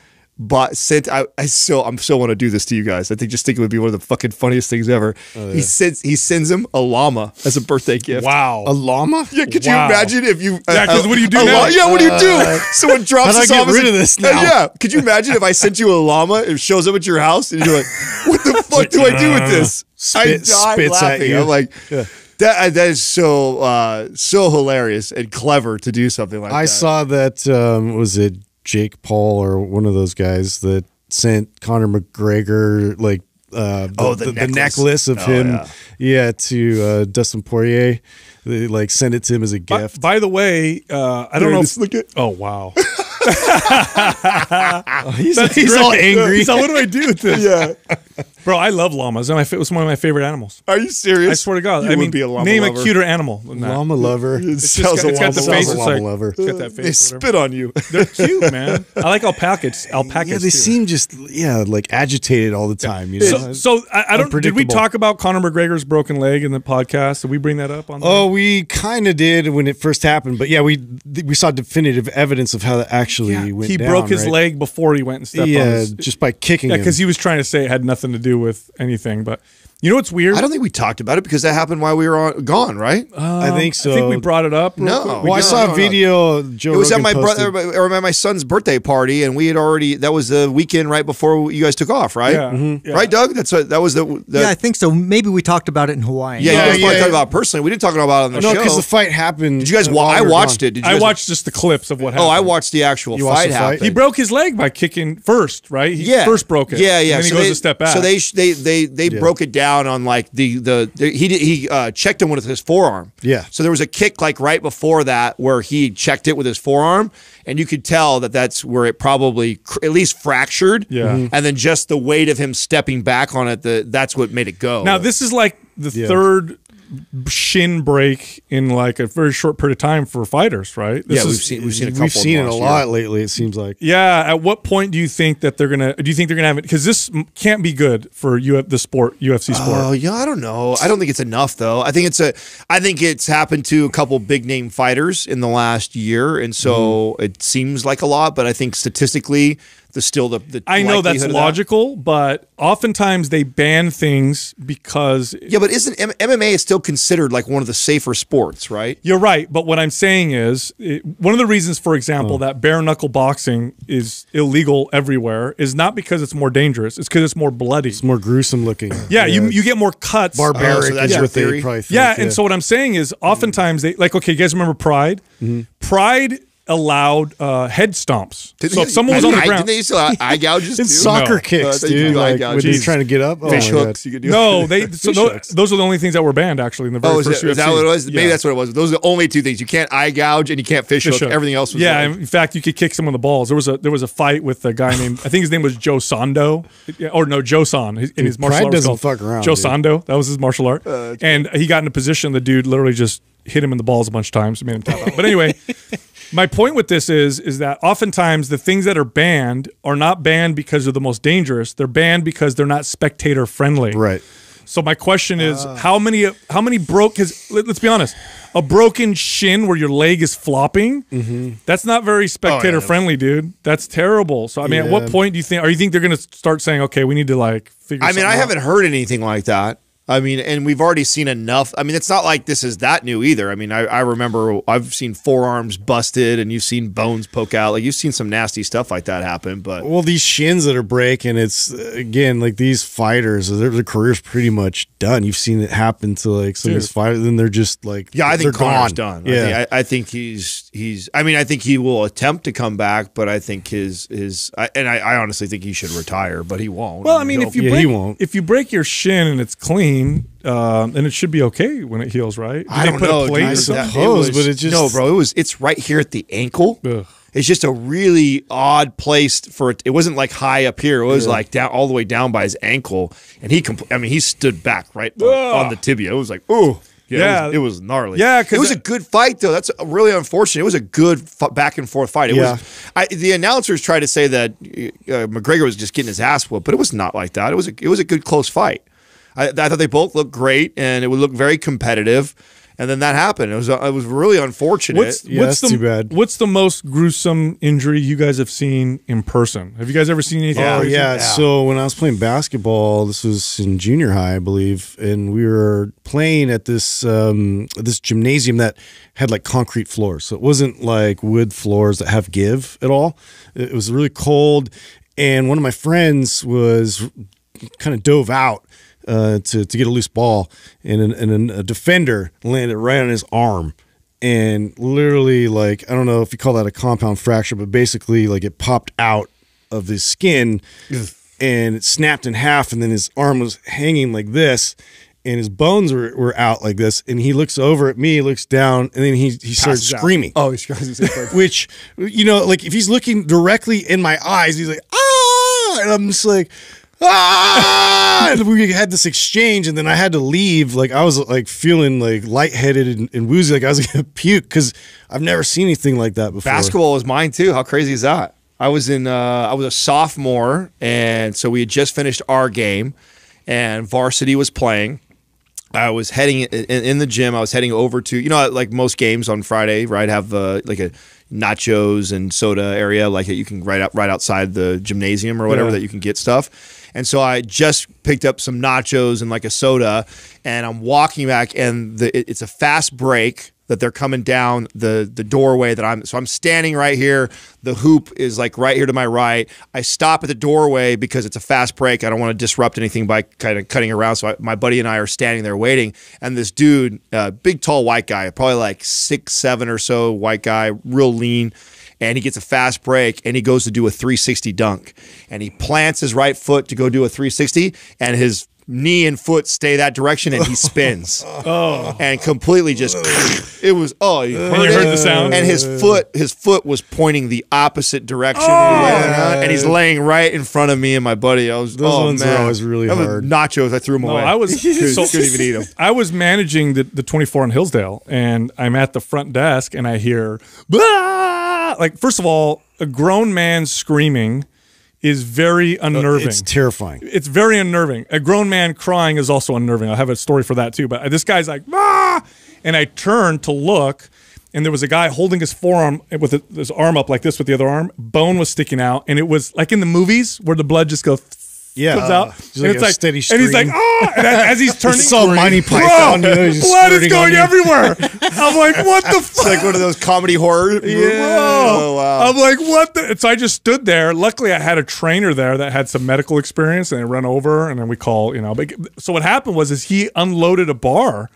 bought sent. I, I so I'm so want to do this to you guys. I think just think it would be one of the fucking funniest things ever. Oh, He sends he sends him a llama as a birthday gift. Wow. A llama? Yeah, could Wow. you imagine if you? Yeah, 'cause what do you do a now? yeah, what do you do? Someone drops how do I this get off as rid of this [laughs] Uh, now? yeah, could you imagine if I sent you a llama? It shows up at your house, and you're like, "What the [laughs] fuck do I do with this?" I Spit- die spits at laughing. you. I'm like, that that is so uh, so hilarious and clever to do something like I that. I saw that um, was it Jake Paul or one of those guys that sent Conor McGregor like uh, the, Oh, the the, the necklace. necklace of Oh, him, yeah. yeah, to uh, Dustin Poirier. They like sent it to him as a gift. by the way, uh, I don't know. just If, look at- oh wow. [laughs] [laughs] he's he's all angry. He's all, what do I do with this? Yeah, Bro, I love llamas. They're my one of my favorite animals. are you serious? I swear to God. You I mean, be a llama name lover. a cuter animal than that. Llama lover. It It's, sells just got, a it's got the face. It's Llama like, lover. It's got that They face. whatever. spit on you. They're cute, man. I like alpacas. [laughs] Alpacas. Yeah, they too. seem just yeah like agitated all the time. You know? So, so I, I don't. Did we talk about Conor McGregor's broken leg in the podcast? Did we bring that up on? Oh, we kind of did when it first happened, but yeah, we we saw definitive evidence of how that actually yeah. went he down, broke his right? leg before he went and stepped on Yeah, his. just by kicking Yeah, because he was trying to say it had nothing to do with anything, but You know what's weird? I don't think we talked about it because that happened while we were on, gone, right? I think so. I think we brought it up. No. quick. Well, I saw no, a no. video. Joe it was Rogan at my posted. brother or at my son's birthday party, and we had already. That was the weekend right before you guys took off, right? Yeah. Mhm. Yeah. Right, Doug. That's what, that was the. the yeah, I think so. Maybe we talked about it in Hawaii. yeah, Yeah, you guys probably yeah. talked about it personally. We didn't talk about it on the show. No, show. because the fight happened. Did you guys? Wa- while I watched gone. it. Did you I watched just the clips of what happened. Oh, I watched the actual You fight the fight? happen. He broke his leg by kicking first, right? He yeah, first broke it. Yeah, yeah. And then he goes a step back. So they they they they broke it down on like the the, the he did, he uh, checked him with his forearm. Yeah. So there was a kick like right before that where he checked it with his forearm, and you could tell that that's where it probably cr- at least fractured. Yeah. Mhm. And then just the weight of him stepping back on it, the that's what made it go. Now this is like the Yeah. third shin break in like a very short period of time for fighters, right? This yeah, we've is- seen we've seen a couple. We've seen it a lot year. lately. It seems like. Yeah. At what point do you think that they're gonna? Do you think they're gonna have it? Because this can't be good for you the sport, UFC sport. Oh yeah, I don't know. I don't think it's enough though. I think it's a. I think it's happened to a couple big name fighters in the last year, and so Mm-hmm. it seems like a lot. But I think statistically, the still the. the I know that's likelihood of that- logical, but oftentimes they ban things because Yeah, but isn't M- MMA is still considered like one of the safer sports, right? You're right, but what I'm saying is it, one of the reasons, for example, hmm. that bare knuckle boxing is illegal everywhere is not because it's more dangerous; it's because it's more bloody. It's more gruesome looking. yeah, you you get more cuts. barbaric. Oh, so that's is your what they theory? probably think, yeah, and so what I'm saying is, oftentimes they like. Okay, you guys remember Pride? Mm-hmm. Pride allowed uh, head stomps. Didn't so they- if someone was on the I- ground, Didn't they used to eye- eye gouges [laughs] soccer No. Uh, kicks, do dude. Like when you're trying to get up. Oh Fish hooks, you could do. no, they [laughs] so tho- those are the only things that were banned actually in the very Oh, first is that what it was? Maybe Yeah. that's what it was. Those are the only two things. You can't eye gouge and you can't fish, Fish hook. hook. Everything else was yeah. like- in fact, you could kick someone in the balls. There was a there was a fight with a guy named I think his name was Joe Sando, or no Joe San. In his martial Pride art doesn't called fuck around, Joe dude. Sando. That was his martial art, Uh, and he got in a position. The dude literally just hit him in the balls a bunch of times, made him tap out. But anyway. My point with this is is that oftentimes the things that are banned are not banned because they're the most dangerous. They're banned because they're not spectator friendly. Right. So my question is, Ah. how many how many broke? Because let, us be honest, a broken shin where your leg is flopping, that's not very spectator friendly, dude. That's terrible. So I mean, at what point do you think? Or you think they're going to start saying, okay, we need to like figure? I mean, I out? haven't heard anything like that. I mean, and we've already seen enough. I mean, it's not like this is that new either. I mean, I, I remember I've seen forearms busted and you've seen bones poke out. Like you've seen some nasty stuff like that happen. But Well, these shins that are breaking, it's again like these fighters, their, their career's pretty much done. You've seen it happen to like some of these fighters, and they're just like yeah, I think they're Conor's gone. done. I Yeah, think, I, I think he's he's. I mean, I think he will attempt to come back, but I think his his. I, and I, I honestly think he should retire, but he won't. Well, I mean, if you Yeah, break, he won't. if you break your shin and it's clean, um, then it should be okay when it heals, right? Did I don't put know. A plate dude. or I something? suppose, was- but it just- no, bro. It was. It's right here at the ankle. Ugh. It's just a really odd place for it. It wasn't like high up here. It was like down all the way down by his ankle, and he. Compl- I mean, he stood back right on, on the tibia. It was like, ooh, yeah, Yeah. It was, it was gnarly. Yeah, it was a good fight though. That's really unfortunate. It was a good f- back and forth fight. It Yeah. was. I, the announcers tried to say that uh, McGregor was just getting his ass whooped, but it was not like that. It was. A, it was a good close fight. I, I thought they both looked great, and it would look very competitive. And then that happened. It was. It was really unfortunate. What's, Yeah, what's that's the too bad. what's the most gruesome injury you guys have seen in person? Have you guys ever seen anything? Oh crazy? yeah. So when I was playing basketball, this was in junior high, I believe, and we were playing at this um, this gymnasium that had like concrete floors. So it wasn't like wood floors that have give at all. It was really cold, and one of my friends was kind of dove out uh, to to get a loose ball, and, an, and an, a defender landed right on his arm. And literally, like I don't know if you call that a compound fracture, but basically, like it popped out of his skin and it snapped in half and then his arm was hanging like this and his bones were, were out like this and he looks over at me looks down and then he, he starts Passes out. screaming oh, to say. [laughs] which you know like if he's looking directly in my eyes he's like ah and i'm just like ah and we had this exchange and then i had to leave like i was like feeling like lightheaded and, and woozy like i was gonna [laughs] puke because i've never seen anything like that before Basketball was mine too. How crazy is that? I was in. Uh, I was a sophomore, and so we had just finished our game, and varsity was playing, I was heading in, in the gym. I was heading over to you know like most games on Friday, right? Have uh, like a nachos and soda area like that you can right out right outside the gymnasium or whatever Yeah. that you can get stuff. And so I just picked up some nachos and like a soda, and I'm walking back, and the, it- it's a fast break that they're coming down the the doorway that I'm. So I'm standing right here. The hoop is like right here to my right. I stop at the doorway because it's a fast break. I don't want to disrupt anything by kind of cutting around. So I, my buddy and I are standing there waiting, and this dude, uh, big tall white guy, probably like six seven or so, white guy, real lean and he gets a fast break and he goes to do a 360 dunk. And he plants his right foot to go do a 360 and his knee and foot stay that direction and he [laughs] spins. Oh. And completely just [laughs] it was oh you heard, you heard the sound? and his foot his foot was pointing the opposite direction. Oh. And he's laying right in front of me and my buddy. I was Those oh, ones are man. always really That was hard. nachos. I threw them No, away. I was [laughs] so- couldn't even eat them I was managing the, the 24 in Hillsdale, and I'm at the front desk, and I hear, "Bah!" Like, first of all, a grown man screaming is very unnerving. It's terrifying. it's very unnerving. A grown man crying is also unnerving. I'll have a story for that too. But this guy's like, ah! and I turned to look, and there was a guy holding his forearm with his arm up like this with the other arm. Bone was sticking out, and it was like in the movies where the blood just goes. Yeah. comes out, Just and like it's like, steady and he's like, ah, and as he's [laughs] turning, It's all Monty Bro, Python, you know, blood is going everywhere. [laughs] I'm like, what the it's like one of those comedy horror oh wow I'm like, what the? And so I just stood there. Luckily, I had a trainer there that had some medical experience, and I run over, and then we call, you know. But, so what happened was, is he unloaded a bar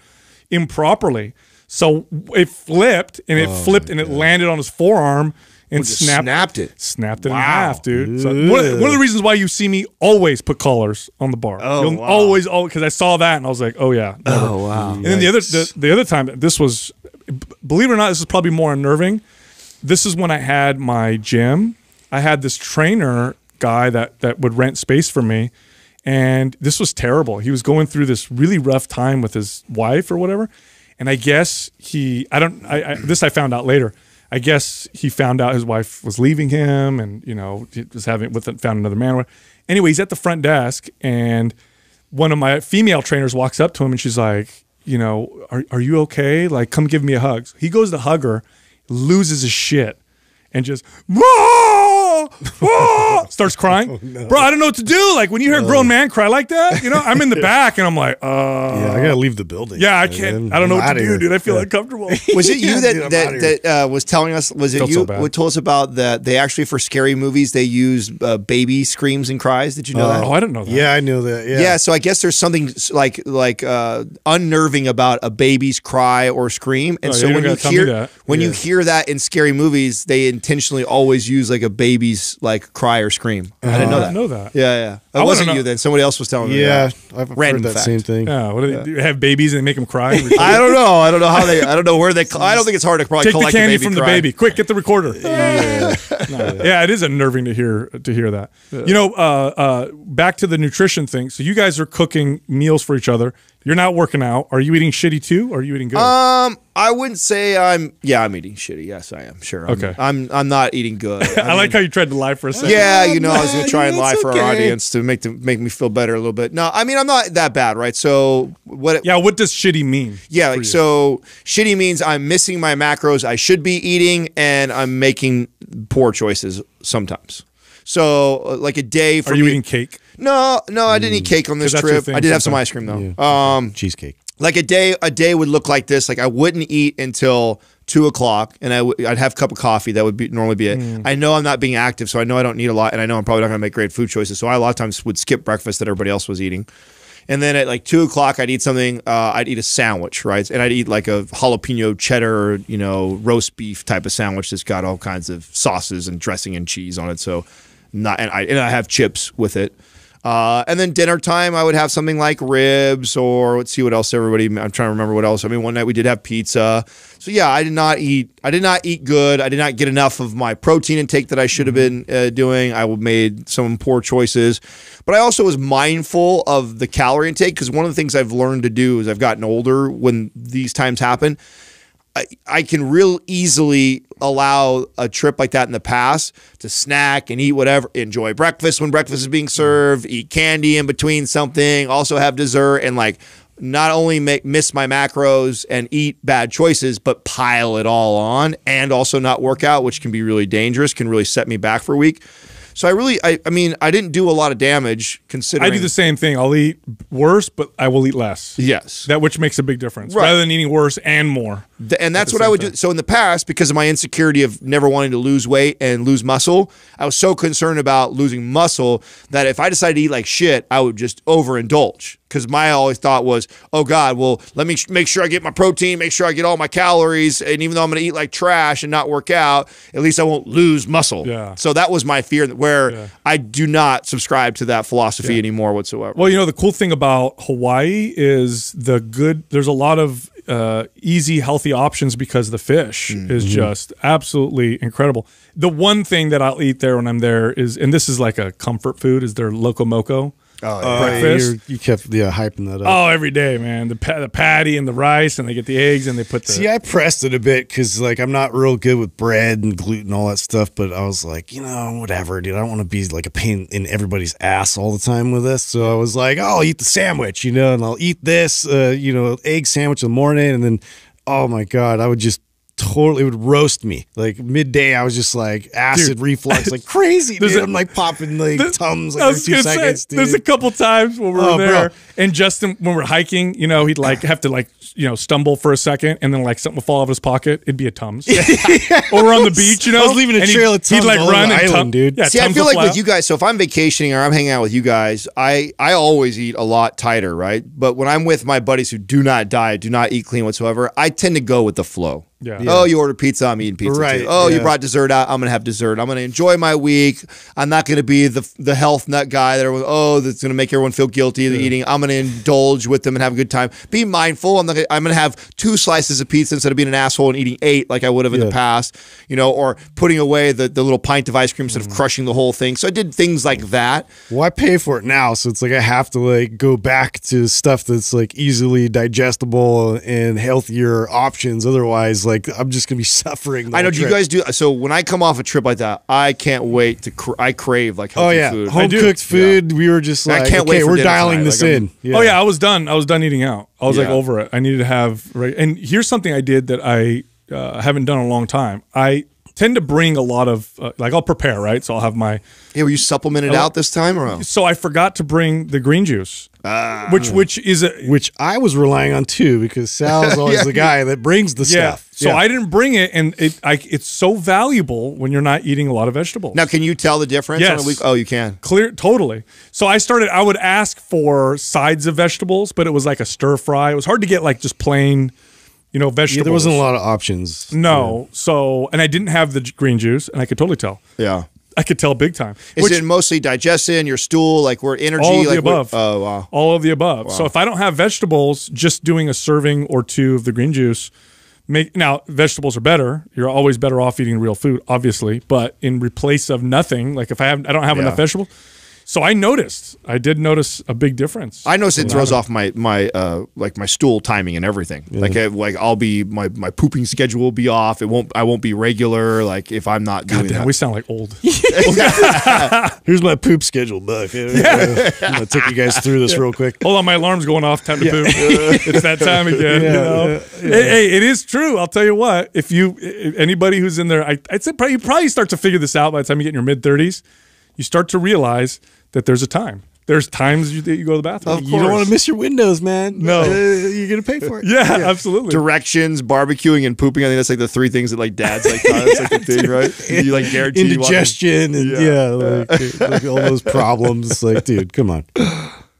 improperly, so it flipped, and it flipped, and it landed on his forearm and just snapped, snapped it. snapped it in half, dude. So one, of, one of the reasons why you see me always put collars on the bar. Oh, You'll wow. always, always, because I saw that, and I was like, oh yeah. Oh, never. Oh wow. And then the other the, the other time, this was, believe it or not, this is probably more unnerving. This is when I had my gym. I had this trainer guy that that would rent space for me, and this was terrible. He was going through this really rough time with his wife or whatever, and I guess he I don't I, I this I found out later. I guess he found out his wife was leaving him, and you know he was having with found another man. Anyway, he's at the front desk, and one of my female trainers walks up to him and she's like, you know, are, are you okay? Like, come give me a hug. He goes to hug her, loses his shit, and just "Ah! Ah!" starts crying. [laughs] Bro, I don't know what to do. Like when you hear a grown man cry like that, you know, I'm in the [laughs] back and I'm like, uh, Yeah, I gotta leave the building. yeah, I can't. I don't know what to do, here. dude. I feel Yeah. uncomfortable. [laughs] Was it you that I'm that, that uh, was telling us? Was it Felt you so bad. who told us about that? They actually for scary movies they use uh, baby screams and cries. Did you know that? oh, I didn't know that. Yeah, I know that. Yeah. Yeah. so I guess there's something like like uh, unnerving about a baby's cry or scream, and Oh, so you when you gotta tell me hear that. when you hear that in scary movies, they intentionally always use like a baby's like cry or scream. I didn't know I that. didn't know that. Yeah, yeah. I It wanna wasn't you then. Somebody else was telling me. Yeah, that. I've heard that fact. same thing. Yeah, what do they do? Have babies and they make them cry? [laughs] I don't know. I don't know how they. I don't know where they. I don't think it's hard to probably Take collect a candy baby from cry. the baby. Quick, get the recorder. [laughs] [laughs] Yeah. yeah, it is unnerving to hear to hear that. You know, uh, uh, back to the nutrition thing. So you guys are cooking meals for each other. You're not working out. Are you eating shitty too? Or are you eating good? Um, I wouldn't say I'm. Yeah, I'm eating shitty. Yes, I am. Sure. I'm, Okay. I'm. I'm not eating good. [laughs] I, like how you tried to lie for a second. Yeah, you know, I was gonna try and It's lie for our audience to make them make me feel better a little bit. No, I mean I'm not that bad, right? So what? Yeah, what does shitty mean? Yeah, like so shitty means I'm missing my macros I should be eating and I'm making poor choices sometimes. So uh, like a day for Are you me- eating cake? No, no, I didn't eat cake on this trip. I did have some ice cream though. Um, Cheesecake. like a day a day would look like this like i wouldn't eat until two o'clock and I w- i'd have a cup of coffee that would be normally be it Mm. i know i'm not being active so i know i don't need a lot and i know i'm probably not going to make great food choices so i a lot of times would skip breakfast that everybody else was eating and then at like two o'clock i'd eat something uh, i'd eat a sandwich right and i'd eat like a jalapeno cheddar you know roast beef type of sandwich that's got all kinds of sauces and dressing and cheese on it so not and i, and I have chips with it uh, and then dinner time, I would have something like ribs or let's see what else everybody. I'm trying to remember what else. I mean, one night we did have pizza. So yeah, I did not eat. I did not eat good. I did not get enough of my protein intake that I should have been uh, doing. I made some poor choices, but I also was mindful of the calorie intake because one of the things I've learned to do as I've gotten older when these times happen. I, I can real easily allow a trip like that in the past to snack and eat whatever, enjoy breakfast when breakfast is being served, eat candy in between something, also have dessert, and like not only make miss my macros and eat bad choices, but pile it all on and also not work out, which can be really dangerous, can really set me back for a week. So I really, I, I mean, I didn't do a lot of damage considering. I do the same thing. I'll eat worse, but I will eat less. Yes. That which makes a big difference. Right. Rather than eating worse and more. Th- and that's what I would do. So in the past, because of my insecurity of never wanting to lose weight and lose muscle, I was so concerned about losing muscle that if I decided to eat like shit, I would just overindulge. Because my always thought was, oh God, well, let me sh- make sure I get my protein, make sure I get all my calories, and even though I'm going to eat like trash and not work out, at least I won't lose muscle. Yeah. So that was my fear. Where Yeah. I do not subscribe to that philosophy anymore whatsoever. Well, you know, the cool thing about Hawaii is the good, there's a lot of uh, easy, healthy options because the fish Mm-hmm. is just absolutely incredible. The one thing that I'll eat there when I'm there is, and this is like a comfort food, is their Loco Moco. Uh, breakfast. you're- you kept yeah hyping that up. Oh, every day, man. The, pa- the patty and the rice, and they get the eggs, and they put the. See, I pressed it a bit because like I'm not real good with bread and gluten, all that stuff. But I was like, you know, whatever, dude. I don't want to be like a pain in everybody's ass all the time with this. So I was like, oh, I'll eat the sandwich, you know, and I'll eat this, uh, you know, egg sandwich in the morning, and then, oh my god, I would just totally it would roast me. Like midday, I was just like acid Dude. reflux, like [laughs] crazy. There's Dude. a- I'm like popping like Th- tums like every was two seconds. say, there's a couple times when we were Oh, bro. there, and Justin, when we're hiking, you know, he'd like [sighs] have to like you know stumble for a second, and then like something would fall out of his pocket. It'd be a tums. [laughs] yeah. or we're on the beach, you know. I was leaving a and trail of he'd, Tums like all over run the and island, tum- dude. Yeah, See, I feel like with out. you guys. So if I'm vacationing or I'm hanging out with you guys, I I always eat a lot tighter, right? But when I'm with my buddies who do not diet, do not eat clean whatsoever, I tend to go with the flow. Yeah. Oh, you ordered pizza, I'm eating pizza Right, too. Oh, you brought dessert out, I'm gonna have dessert. I'm gonna enjoy my week. I'm not gonna be the the health nut guy that everyone, oh that's gonna make everyone feel guilty that eating. I'm gonna indulge with them and have a good time. Be mindful. I'm not gonna, I'm gonna have two slices of pizza instead of being an asshole and eating eight like I would have in the past. You know, or putting away the, the little pint of ice cream instead Mm. of crushing the whole thing. So I did things like that. Well, I pay for it now, so it's like I have to like go back to stuff that's like easily digestible and healthier options. Otherwise, like I'm just gonna be [laughs] suffering. the I know. whole Do you guys do? So when I come off a trip like that, I can't wait to. Cr- I crave like Oh yeah, food. home do. cooked food. We were just like, I can't wait okay, for we're dialing tonight. this Like, I'm- in. Oh yeah, I was done. I was done eating out. I was like over it. I needed to have right. And here's something I did that I uh, haven't done in a long time. I tend to bring a lot of uh, like I'll prepare right. So I'll have my Yeah, were you supplemented Oh. out this time or? no? so I forgot to bring the green juice, which which is a which I was relying on too because Sal's [laughs] always Yeah. the guy that brings the yeah. stuff. So Yeah. I didn't bring it, and it I, it's so valuable when you're not eating a lot of vegetables. Now, can you tell the difference? Yes. week? Oh, you can. Clear, totally. So I started. I would ask for sides of vegetables, but it was like a stir fry. It was hard to get like just plain, you know, Yeah, vegetables. there wasn't a lot of options. No. So, and I didn't have the green juice, and I could totally tell. Yeah. I could tell big time. Is Which- it mostly digestion, your stool, like where energy? all of like the above. oh wow. All of the above. So if I don't have vegetables, just doing a serving or two of the green juice. Make now vegetables are better. You're always better off eating real food, obviously. But in replace of nothing, like if I have, I don't have Yeah. enough vegetables. So I noticed. I did notice a big difference. I notice it throws off my my uh like my stool timing and everything. Like I, like I'll be my my pooping schedule will be off. It won't I won't be regular. Like if I'm not doing God damn, that. we sound like old. [laughs] [laughs] Here's my poop schedule, Buck. I'm gonna take you guys through this real quick. [laughs] Hold on, my alarm's going off. Time to poop. it's that time again. you Yeah, know? yeah, Hey, hey, it is true. I'll tell you what. If you, if anybody who's in there, I, I'd say probably, you probably start to figure this out by the time you get in your mid thirties. You start to realize that there's a time. There's times you, that you go to the bathroom. You don't want to miss your windows, man. No. Uh, you're gonna pay for it. [laughs] yeah, absolutely. Directions, barbecuing, and pooping. I think that's like the three things that like dads like. That's like the thing, [laughs] right? You like guarantee you want to- Indigestion and Yeah. yeah, like, [laughs] like all those problems. Like, dude, come on.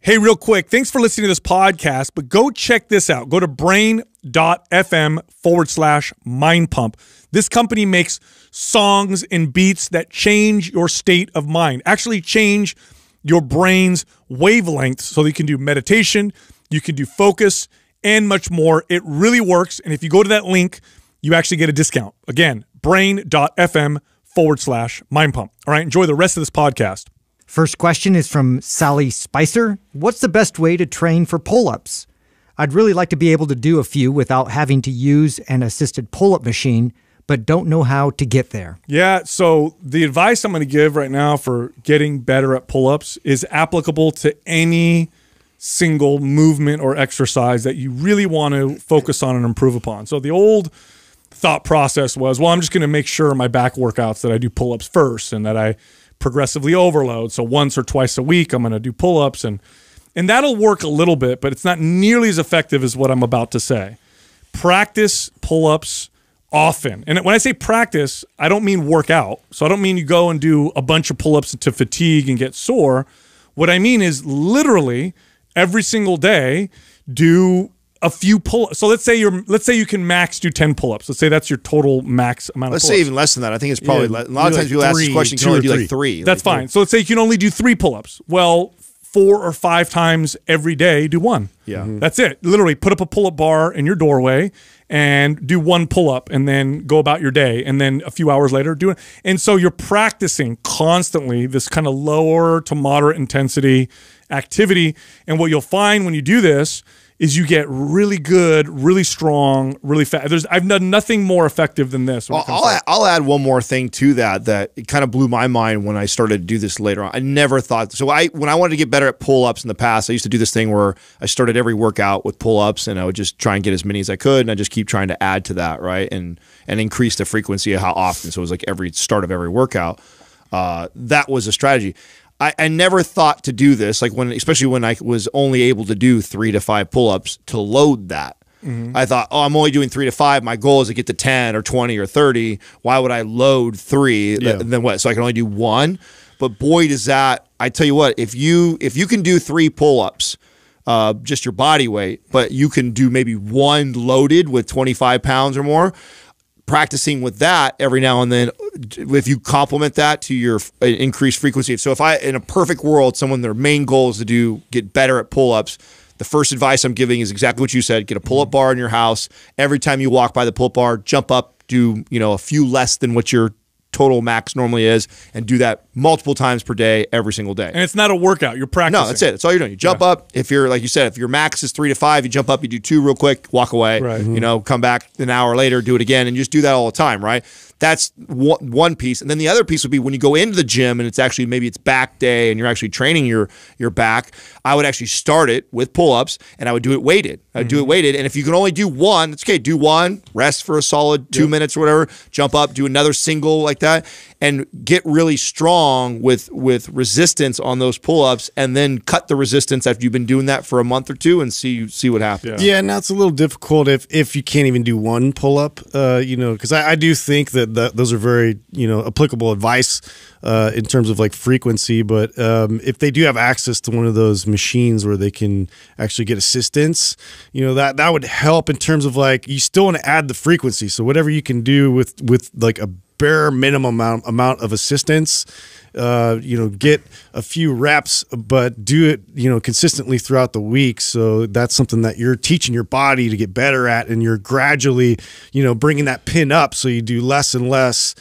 Hey, real quick, thanks for listening to this podcast, but go check this out. Go to brain.fm forward slash mind pump. This company makes songs and beats that change your state of mind, actually change your brain's wavelength so that you can do meditation, you can do focus, and much more. It really works. And if you go to that link, you actually get a discount. Again, brain.fm forward slash mind pump. All right, enjoy the rest of this podcast. First question is from Sally Spicer. What's the best way to train for pull ups? I'd really like to be able to do a few without having to use an assisted pull up machine, but don't know how to get there. Yeah. So the advice I'm going to give right now for getting better at pull ups is applicable to any single movement or exercise that you really want to focus on and improve upon. So the old thought process was, well, I'm just going to make sure my back workouts that I do pull ups first and that I progressively overload. So once or twice a week, I'm going to do pull ups and and that'll work a little bit, but it's not nearly as effective as what I'm about to say. Practice pull ups often. And when I say practice, I don't mean work out. So I don't mean you go and do a bunch of pull ups to fatigue and get sore. What I mean is literally every single day do a few pull ups. so let's say you're let's say you can max do 10 pull-ups let's say that's your total max amount Let's say pull-ups. even less than that. I think it's probably Yeah, a lot of times like people ask this question. Can only do like three. three. that's Like, fine so let's say you can only do three pull-ups well four or five times every day do one Yeah. Mhm. that's it literally put up a pull-up bar in your doorway and do one pull-up and then go about your day and then a few hours later do it and so you're practicing constantly this kind of lower to moderate intensity activity and what you'll find when you do this is you get really good really strong really fast there's i've done nothing more effective than this it I'll, comes I'll, to- add, I'll add one more thing to that that it kind of blew my mind when I started to do this later on. I never thought so. I when I wanted to get better at pull ups in the past, I used to do this thing where I started every workout with pull ups, and I would just try and get as many as I could, and I just keep trying to add to that, right, and and increase the frequency of how often. So it was like every start of every workout. Uh, that was a strategy. I, I never thought to do this, like when, especially when I was only able to do three to five pull ups to load that. I thought, oh, I'm only doing three to five. My goal is to get to 10 or 20 or 30. Why would I load three? Yeah. Then what? So I can only do one. But boy, does that, I tell you what, if you, if you can do three pull ups, uh, just your body weight, but you can do maybe one loaded with 25 pounds or more, practicing with that every now and then if you complement that to your uh, increased frequency. So if i in a perfect world someone their main goal is to do get better at pull-ups the first advice i'm giving is exactly what you said get a pull-up bar in your house. Every time you walk by the pull-up bar jump up do you know a few less than what your total max normally is and do that multiple times per day every single day and it's not a workout you're practicing no, that's it. That's all you're doing. You jump up. If you're like you said, if your max is three to five, you jump up, you do two real quick, walk away. Right. You mm-hmm. know, come back an hour later, do it again, and you just do that all the time, right? That's one one piece, and then the other piece would be when you go into the gym and it's actually maybe it's back day and you're actually training your your back. I would actually start it with pull ups and I would do it weighted. I'd do it mm-hmm. weighted, and if you can only do one, it's okay. Do one, rest for a solid two minutes or whatever. Jump up, do another single like that, and get really strong with with resistance on those pull ups, and then cut the resistance after you've been doing that for a month or two, and see see what happens. Yeah, now it's a little difficult if if you can't even do one pull up. Uh, you know, because I, I do think that, that those are very you know applicable advice uh, in terms of like frequency. But um, if they do have access to one of those machines where they can actually get assistance, you know that that would help in terms of like you still want to add the frequency. So whatever you can do with with like a bare minimum amount, amount of assistance uh, you know, get a few reps, but do it, you know, consistently throughout the week. So that's something that you're teaching your body to get better at, and you're gradually, you know, bringing that pin up. So you do less and less,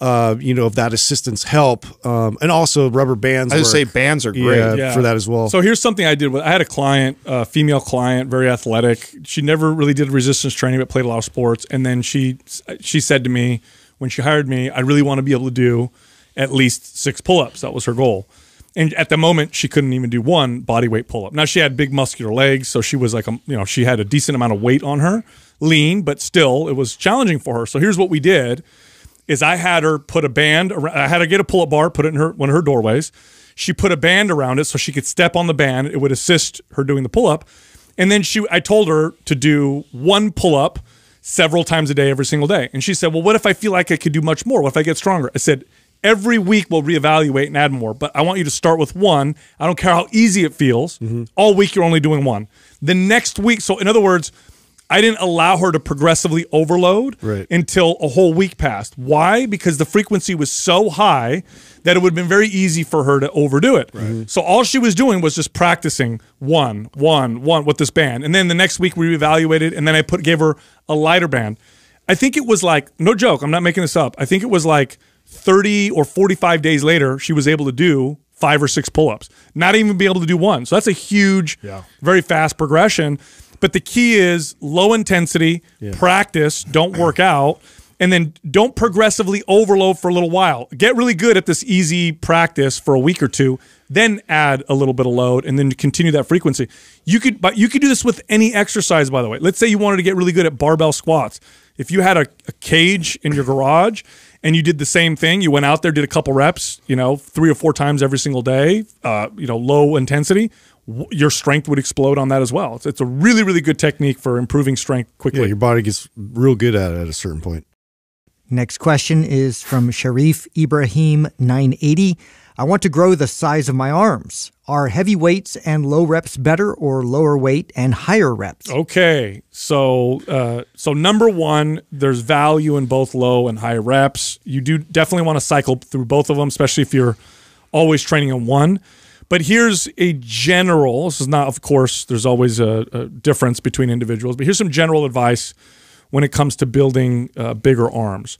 uh, you know, of that assistance help, um, and also rubber bands. I just say bands are great. Yeah, Yeah. for that as well. So here's something I did. With, I had a client, a female client, very athletic. She never really did resistance training, but played a lot of sports. And then she she said to me when she hired me, I really want to be able to do at least six pull-ups. That was her goal. And at the moment, she couldn't even do one body weight pull-up. Now she had big muscular legs, so she was like, a, you know, she had a decent amount of weight on her, lean, but still, it was challenging for her. So here's what we did: is I had her put a band. Around, I had her get a pull-up bar, put it in her one of her doorways. She put a band around it so she could step on the band. It would assist her doing the pull-up. And then she, I told her to do one pull-up several times a day, every single day. And she said, "Well, what if I feel like I could do much more? What if I get stronger?" I said, "Every week we'll reevaluate and add more, but I want you to start with one. I don't care how easy it feels. Mm-hmm. All week you're only doing one. The next week, so in other words." I didn't allow her to progressively overload Right. until a whole week passed. Why? Because the frequency was so high that it would have been very easy for her to overdo it. So all she was doing was just practicing one, one, one with this band. And then the next week we evaluated and then I put gave her a lighter band. I think it was like no joke, I'm not making this up. I think it was like 30 or 45 days later she was able to do five or six pull-ups. Not even be able to do one. So that's a huge very fast progression. But the key is low intensity, practice, don't work [clears throat] out. and then don't progressively overload for a little while. Get really good at this easy practice for a week or two, then add a little bit of load, and then continue that frequency. You could, but you could do this with any exercise. By the way, let's say you wanted to get really good at barbell squats. If you had a, a cage in your garage and you did the same thing, you went out there, did a couple reps, you know, three or four times every single day, uh, you know, low intensity your strength would explode on that as well. It's, it's a really, really good technique for improving strength quickly. Yeah, your body gets real good at it at a certain point. Next question is from Sharif Ibrahim 980. I want to grow the size of my arms. Are heavy weights and low reps better or lower weight and higher reps? Okay, so uh, so number one, there's value in both low and high reps. You do definitely want to cycle through both of them, especially if you're always training on one. But here's a general. This is not, of course, there's always a, a difference between individuals. But here's some general advice when it comes to building uh, bigger arms.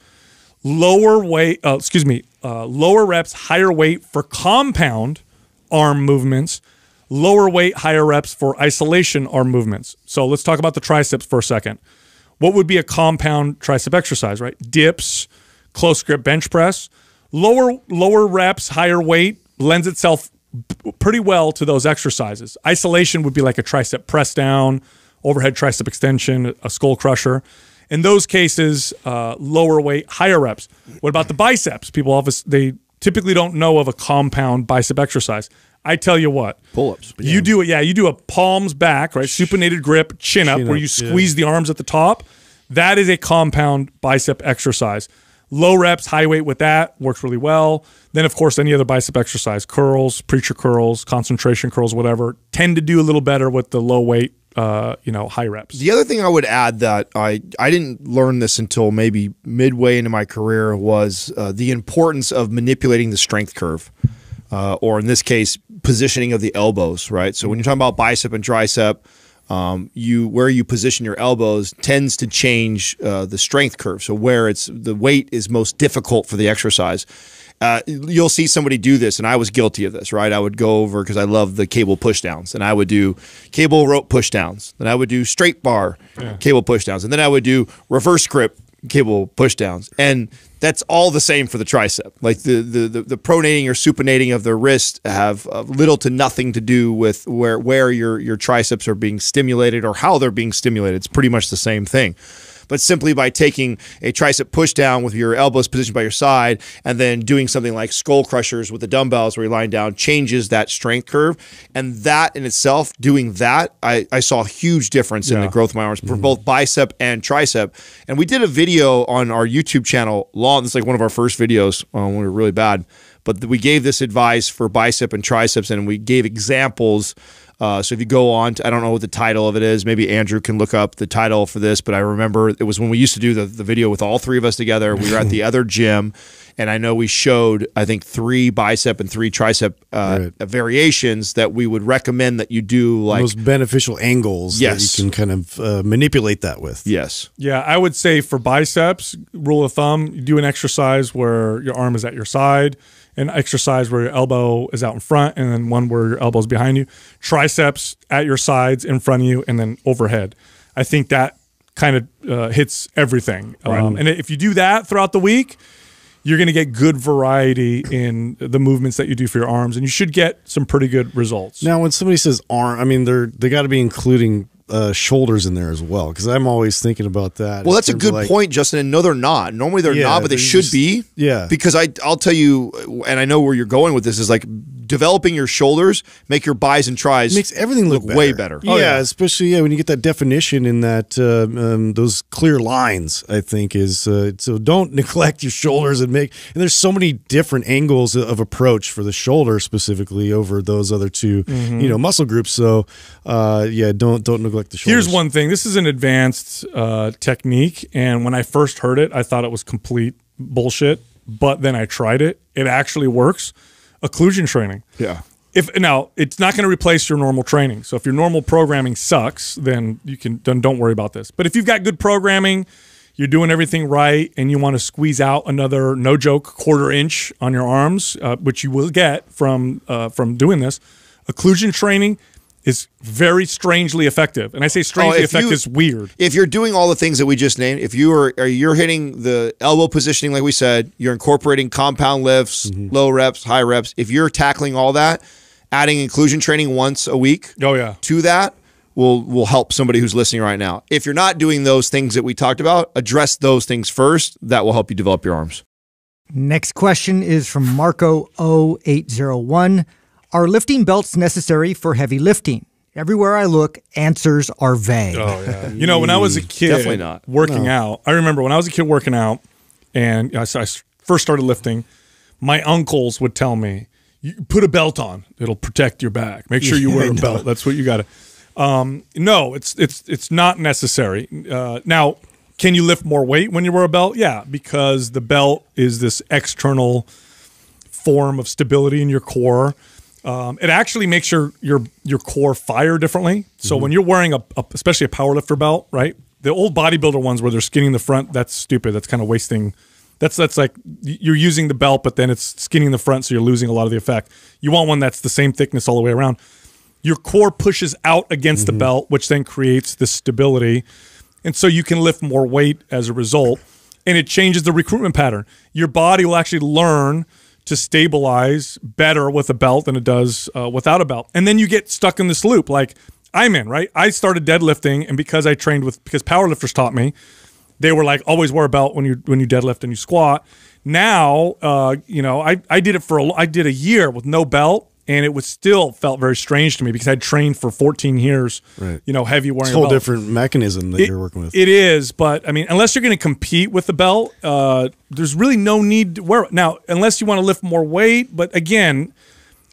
Lower weight, uh, excuse me, uh, lower reps, higher weight for compound arm movements. Lower weight, higher reps for isolation arm movements. So let's talk about the triceps for a second. What would be a compound tricep exercise, right? Dips, close grip bench press. Lower lower reps, higher weight lends itself pretty well to those exercises. Isolation would be like a tricep press down, overhead tricep extension, a skull crusher. In those cases, uh, lower weight, higher reps. What about the biceps? People often they typically don't know of a compound bicep exercise. I tell you what, Pull-ups. You do it, yeah. You do a palms back, right? Supinated grip, chin up, Chin where up, you yeah. squeeze the arms at the top. That is a compound bicep exercise. Low reps, high weight with that works really well. Then, of course, any other bicep exercise, curls, preacher curls, concentration curls, whatever, tend to do a little better with the low weight, uh, you know, high reps. The other thing I would add that I I didn't learn this until maybe midway into my career was uh, the importance of manipulating the strength curve, uh, or in this case, positioning of the elbows. Right. So when you're talking about bicep and tricep, um, you where you position your elbows tends to change uh, the strength curve. So where it's the weight is most difficult for the exercise. Uh, you'll see somebody do this, and I was guilty of this, right? I would go over because I love the cable pushdowns, and I would do cable rope pushdowns. Then I would do straight bar cable pushdowns, and then I would do reverse grip cable pushdowns, and that's all the same for the tricep. Like the the the, the pronating or supinating of the wrist have uh, little to nothing to do with where where your your triceps are being stimulated or how they're being stimulated. It's pretty much the same thing but simply by taking a tricep push down with your elbows positioned by your side and then doing something like skull crushers with the dumbbells where you're lying down changes that strength curve. And that in itself, doing that, I, I saw a huge difference in the growth of my arms for both bicep and tricep. And we did a video on our YouTube channel long, this is like one of our first videos uh, when we were really bad. But we gave this advice for bicep and triceps and we gave examples uh, so if you go on, to, I don't know what the title of it is. Maybe Andrew can look up the title for this. But I remember it was when we used to do the, the video with all three of us together. We were at the [laughs] other gym, and I know we showed I think three bicep and three tricep uh, variations that we would recommend that you do. Like Those beneficial angles Yes. that you can kind of uh, manipulate that with. yes, Yeah, I would say for biceps, rule of thumb, you do an exercise where your arm is at your side, an exercise where your elbow is out in front, and then one where your elbow's behind you. Triceps at your sides, in front of you, and then overhead. I think that kind of uh, hits everything. Um, and if you do that throughout the week, you're going to get good variety in the movements that you do for your arms, and you should get some pretty good results. Now, when somebody says arm, I mean they're they got to be including uh, shoulders in there as well because I'm always thinking about that. Well, that's a good like- point, Justin. And no, they're not. Normally they're Yeah, not, but they should just- be. yeah. Because I, I'll tell you, and I know where you're going with this is like developing your shoulders, make your bis and tries makes everything look, way better. Yeah, Oh, yeah. especially yeah when you get that definition in that uh, um, those clear lines. I think is uh, so. Don't [laughs] neglect your shoulders and make. And there's so many different angles of approach for the shoulder specifically over those other 2 Mm-hmm. you know muscle groups. So uh, yeah, don't don't neglect the shoulders. Here's one thing. This is an advanced uh, technique, and when I first heard it, I thought it was complete bullshit. But then I tried it; it actually works. Occlusion training. Yeah. If now it's not going to replace your normal training. So if your normal programming sucks, then you can then don't worry about this. But if you've got good programming, you're doing everything right, and you want to squeeze out another no joke quarter inch on your arms, uh, which you will get from uh, from doing this, occlusion training is very strangely effective. And I say strangely if effective you- is weird. if you're doing all the things that we just named, if you are, are you're hitting the elbow positioning like we said, you're incorporating compound lifts, Mm-hmm. low reps, high reps. If you're tackling all that, adding occlusion training once a week Oh yeah. to that will will help somebody who's listening right now. If you're not doing those things that we talked about, address those things first. That will help you develop your arms. Next question is from Marco 0801. Are lifting belts necessary for heavy lifting? Everywhere I look, answers are vague. Oh yeah. You know, when I was a kid, Definitely not. working out. I remember when I was a kid working out, and I, I first started lifting. My uncles would tell me, "You put a belt on; it'll protect your back. Make sure you wear a belt. That's what you got to." Um, no, it's it's it's not necessary. Uh, now, can you lift more weight when you wear a belt? Yeah, because the belt is this external form of stability in your core. Um, it actually makes your your your core fire differently. So when you're wearing a, a especially a powerlifter belt, right? The old bodybuilder ones where they're skinning the front, that's stupid. That's kind of wasting. That's that's like you're using the belt, but then it's skinning the front, so you're losing a lot of the effect. You want one that's the same thickness all the way around. Your core pushes out against the belt, which then creates this stability, and so you can lift more weight as a result. And it changes the recruitment pattern. Your body will actually learn to stabilize better with a belt than it does uh, without a belt. And then you get stuck in this loop. Like I'm in, right? I started deadlifting, and because I trained with because powerlifters taught me, they were like always wear a belt when you when you deadlift and you squat. Now, uh, you know, I I did it for a, I did a year with no belt. And it was still felt very strange to me because I'd trained for 14 years, Right. you know, heavy wearing It's a a whole belt. different mechanism that It- you're working with. It is, but I mean, unless you're going to compete with the belt, uh, there's really no need to wear it. Now, unless you want to lift more weight, but again,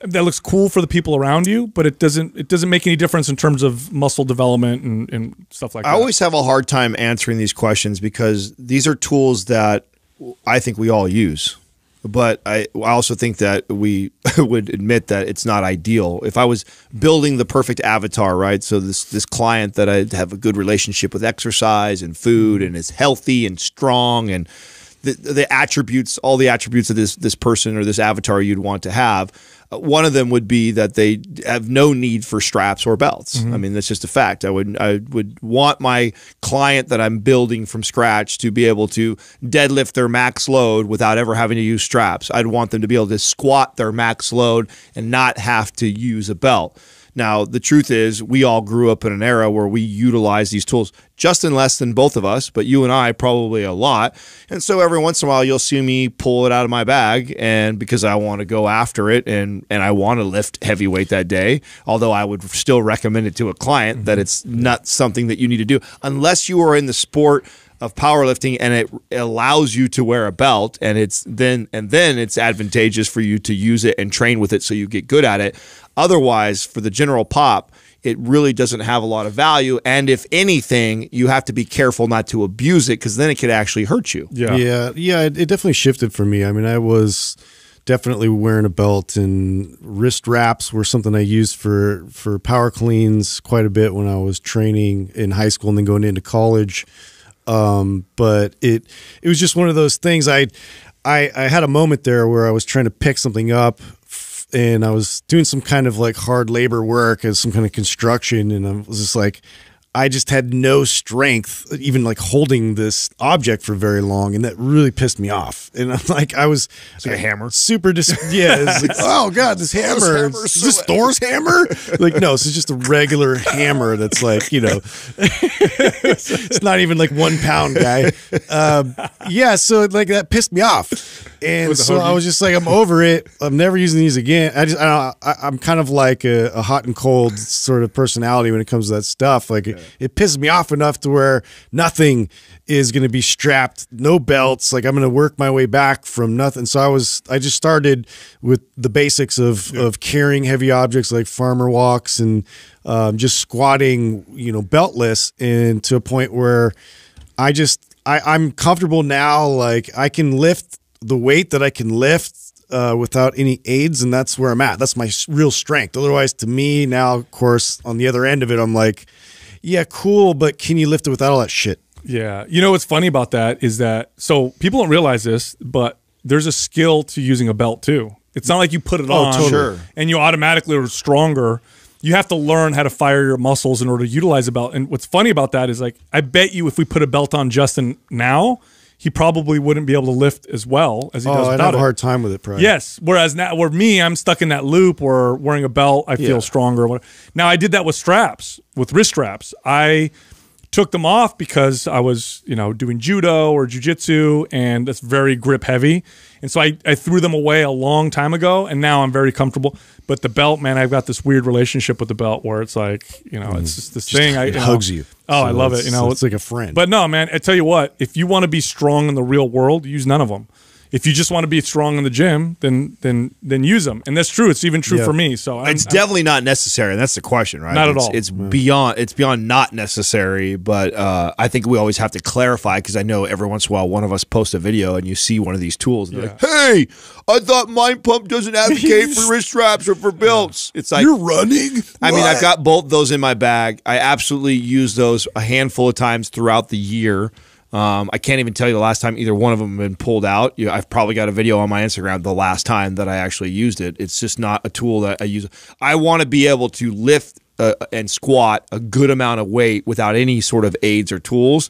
that looks cool for the people around you, but it doesn't it doesn't make any difference in terms of muscle development and, and stuff like I that. I always have a hard time answering these questions because these are tools that I think we all use. But I, I also think that we [laughs] would admit that it's not ideal. If I was building the perfect avatar, right? So this this client that I have a good relationship with exercise and food and is healthy and strong and the, the attributes, all the attributes of this this person or this avatar you'd want to have. Uh, One of them would be that they have no need for straps or belts. I mean, that's just a fact. I would I would want my client that I'm building from scratch to be able to deadlift their max load without ever having to use straps. I'd want them to be able to squat their max load and not have to use a belt. Now, the truth is, we all grew up in an era where we utilize these tools. Justin less than both of us, but you and I probably a lot. And so every once in a while, you'll see me pull it out of my bag, and because I want to go after it and and I want to lift heavyweight that day. Although I would still recommend it to a client that mm-hmm. it's not something that you need to do unless you are in the sport of powerlifting and it allows you to wear a belt and it's then and then it's advantageous for you to use it and train with it so you get good at it otherwise for the general pop it really doesn't have a lot of value and if anything you have to be careful not to abuse it because then it could actually hurt you yeah. Yeah, yeah, it, it definitely shifted for me. I mean, I was definitely wearing a belt, and wrist wraps were something I used for for power cleans quite a bit when I was training in high school and then going into college. Um, but it it was just one of those things. I I I had a moment there where I was trying to pick something up. And I was doing some kind of like hard labor work as some kind of construction, and I was just like, I just had no strength, even like holding this object for very long, and that really pissed me off. And I'm [laughs] like, I was like a hammer? super dis. [laughs] Yeah, it's like, oh god, this hammer hammer is is this so- Thor's hammer? Like, no, it's just a regular hammer that's like you know, [laughs] it's not even like one pound, guy. Um, yeah, so like that pissed me off, and so I was just like, I'm over it. I'm never using these again. I just, I, I, I'm kind of like a, a hot and cold sort of personality when it comes to that stuff. Like, it, it pisses me off enough to where nothing is going to be strapped, no belts. Like, I'm going to work my way back from nothing. So I was, I just started with the basics of of carrying heavy objects like farmer walks and um, just squatting, you know, beltless, and to a point where I just I, I'm comfortable now. Like I can lift the weight that I can lift uh, without any aids, and that's where I'm at. That's my real strength. Otherwise, to me now, of course, on the other end of it, I'm like, yeah, cool, but can you lift it without all that shit? Yeah. You know what's funny about that is that so people don't realize this, but there's a skill to using a belt too. It's not like you put it Oh, on totally. Sure. and you automatically are stronger. you have to learn how to fire your muscles in order to utilize a belt. And what's funny about that is like I bet you if we put a belt on Justin now, he probably wouldn't be able to lift as well as he Oh, does I'd have a hard time with it, probably. Yes. Whereas now, where me, I'm stuck in that loop where wearing a belt, I feel Yeah. stronger. Now, I did that with straps, with wrist straps. I took them off because I was, you know, doing judo or jujitsu, and that's very grip heavy. And so I, I threw them away a long time ago, and now I'm very comfortable. But the belt, man, I've got this weird relationship with the belt where it's like, you know, it's mm. just this thing. I, it know- hugs you. Oh, So I love it. You know, it's like a friend. But no, man, I tell you what, if you want to be strong in the real world, use none of them. If you just want to be strong in the gym, then then then use them. And that's true. It's even true Yeah. for me. So I'm, it's I'm- definitely not necessary. And that's the question, right? Not at it's, all. It's beyond. It's beyond not necessary. But uh, I think we always have to clarify because I know every once in a while one of us posts a video and you see one of these tools and they're like, "Hey, I thought Mind Pump doesn't advocate [laughs] for wrist straps or for belts." It's like you're running. I mean, I've got both those in my bag. I absolutely use those a handful of times throughout the year. Um, I can't even tell you the last time either one of them been pulled out. You I've probably got a video on my Instagram the last time that I actually used it. It's just not a tool that I use. I want to be able to lift uh, and squat a good amount of weight without any sort of aids or tools.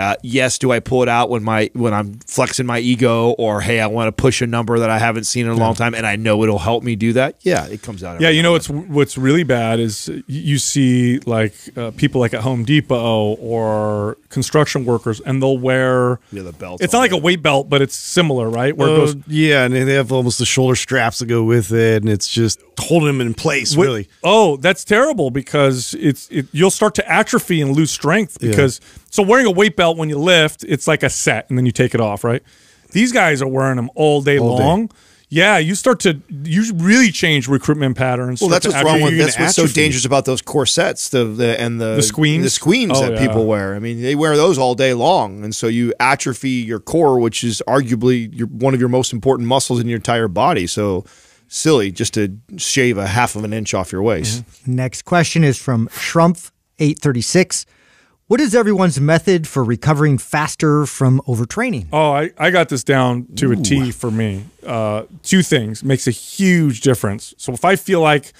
Uh, yes, do I pull it out when my when I'm flexing my ego or hey, I want to push a number that I haven't seen in a long time and I know it'll help me do that? Yeah, it comes out. yeah, you know what's what's really bad is you see like uh, people like at Home Depot or construction workers, and they'll wear. Yeah, the belt. It's not like a weight belt, but it's similar, right? Where it Uh, goes. yeah, and they have almost the shoulder straps that go with it, and it's just holding them in place. Wait- really, Oh, that's terrible because it's it, you'll start to atrophy and lose strength because so wearing a weight belt when you lift, it's like a set and then you take it off, right? These guys are wearing them all day All day. long. Yeah, you start to you really change recruitment patterns. Well, that's what's wrong with you're that's gonna what's so dangerous about those corsets, the, the and the The squeems? the squeems Oh, that yeah. people wear. I mean, they wear those all day long, and so you atrophy your core, which is arguably your one of your most important muscles in your entire body. So silly just to shave a half of an inch off your waist. Mm-hmm. Next question is from Schrumpf836. What is everyone's method for recovering faster from overtraining? Oh, I, I got this down to a T for me. Uh, two things makes a huge difference. So if I feel like,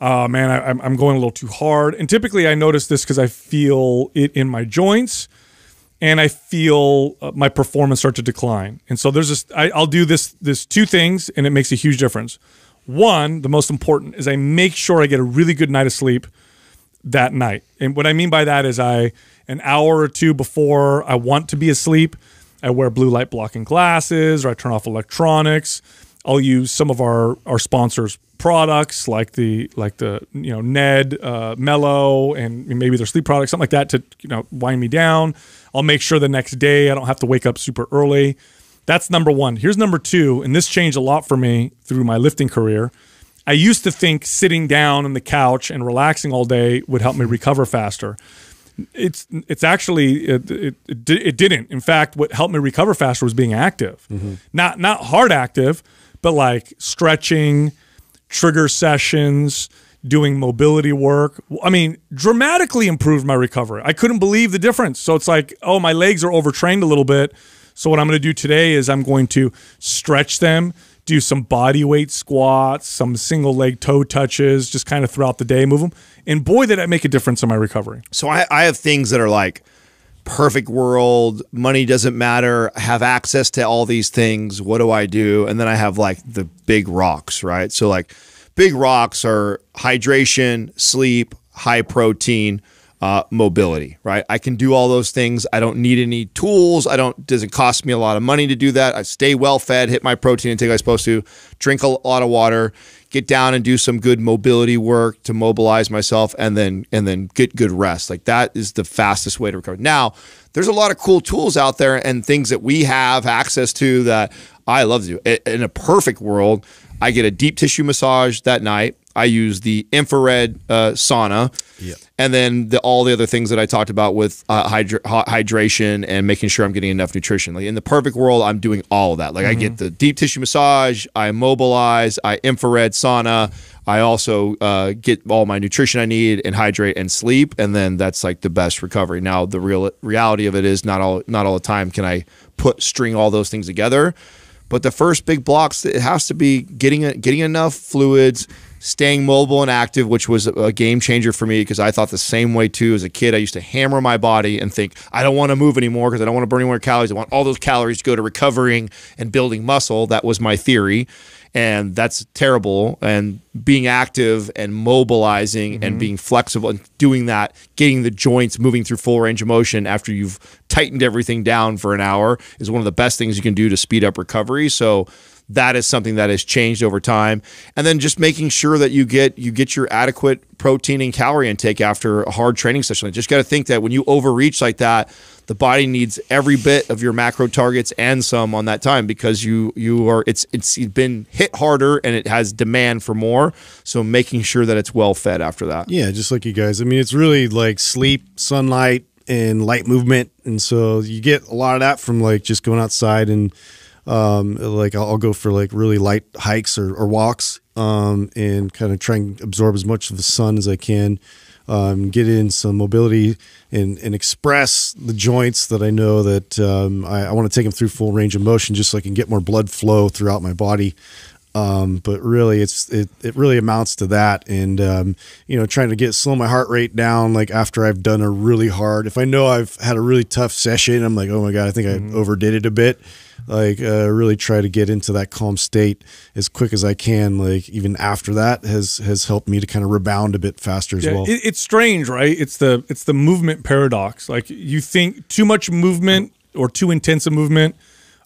uh, man, I, I'm- going a little too hard, and typically I notice this because I feel it in my joints, and I feel uh, my performance start to decline. And so there's this. I, I'll do this this two things, and it makes a huge difference. One, the most important is I make sure I get a really good night of sleep that night. And what I mean by that is I an hour or two before I want to be asleep, I wear blue light blocking glasses or I turn off electronics. I'll use some of our our sponsors products like the like the you know Ned uh, Mellow and maybe their sleep products something like that to you know wind me down. I'll make sure the next day I don't have to wake up super early. That's number 1. Here's number 2 and this changed a lot for me through my lifting career. I used to think sitting down on the couch and relaxing all day would help me recover faster. It's it's actually it, it, it, didn't. In fact, what helped me recover faster was being active, mm-hmm. not not hard active, but like stretching, trigger sessions, doing mobility work. I mean, dramatically improved my recovery. I couldn't believe the difference. So it's like, oh, my legs are overtrained a little bit. So what I'm going to do today is I'm going to stretch them, do some body weight squats, some single leg toe touches, just kind of throughout the day, move them. And boy, did that make a difference in my recovery. So I, I have things that are like perfect world, money doesn't matter, I have access to all these things. What do I do? And then I have like the big rocks, right? So like big rocks are hydration, sleep, high protein, uh, mobility, right? I can do all those things. I don't need any tools. I don't doesn't cost me a lot of money to do that. I stay well fed, hit my protein intake I'm supposed to, drink a lot of water, get down and do some good mobility work to mobilize myself and then and then get good rest. Like that is the fastest way to recover. Now, there's a lot of cool tools out there and things that we have access to that I love to do. In a perfect world, I get a deep tissue massage that night. I use the infrared uh, sauna. And then the, all the other things that I talked about with uh, hydra- hydration and making sure I'm getting enough nutrition. Like in the perfect world, I'm doing all of that. Like I get the deep tissue massage, I mobilize, I infrared sauna. I also uh, get all my nutrition I need and hydrate and sleep, and then that's like the best recovery. Now the real reality of it is not all not all the time can I put string all those things together. But the first big blocks, it has to be getting getting enough fluids, staying mobile and active, which was a game changer for me because I thought the same way too. As a kid, I used to hammer my body and think, I don't want to move anymore because I don't want to burn any more calories. I want all those calories to go to recovering and building muscle. That was my theory. And that's terrible. And being active and mobilizing Mm-hmm. and being flexible and doing that, getting the joints moving through full range of motion after you've tightened everything down for an hour is one of the best things you can do to speed up recovery. So that is something that has changed over time. And then just making sure that you get you get your adequate protein and calorie intake after a hard training session. You just got to think that when you overreach like that the body needs every bit of your macro targets and some on that time because you you are it's it's been hit harder and it has demand for more. So making sure that it's well fed after that. Yeah, just like you guys. I mean, it's really like sleep, sunlight, and light movement, and so you get a lot of that from like just going outside and um, like I'll, I'll go for like really light hikes or, or walks um, and kind of try and absorb as much of the sun as I can. Um, get in some mobility and, and express the joints that I know that um, I, I want to take them through full range of motion just so I can get more blood flow throughout my body. Um, but really, it's it, it really amounts to that, and um, you know, trying to get slow my heart rate down. Like after I've done a really hard, if I know I've had a really tough session, I'm like, oh my god, I think I overdid it a bit. Like uh, really try to get into that calm state as quick as I can. Like even after that has has helped me to kind of rebound a bit faster as Yeah, well. it, it's strange, right? It's the it's the movement paradox. Like you think too much movement or too intense a movement,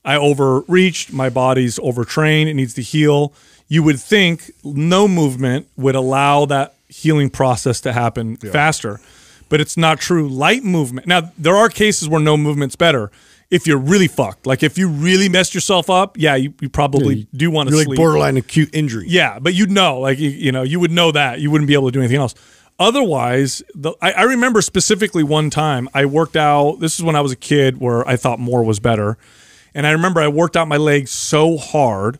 I overreached, my body's overtrained, it needs to heal. You would think no movement would allow that healing process to happen faster. But it's not true. Light movement. Now, there are cases where no movement's better. If you're really fucked, like if you really messed yourself up, yeah, you, you probably do want to You're sleep. like borderline acute injury. Yeah, but you'd know, like you, you know, you would know that you wouldn't be able to do anything else. Otherwise, the, I, I remember specifically one time I worked out. This is when I was a kid, where I thought more was better, and I remember I worked out my legs so hard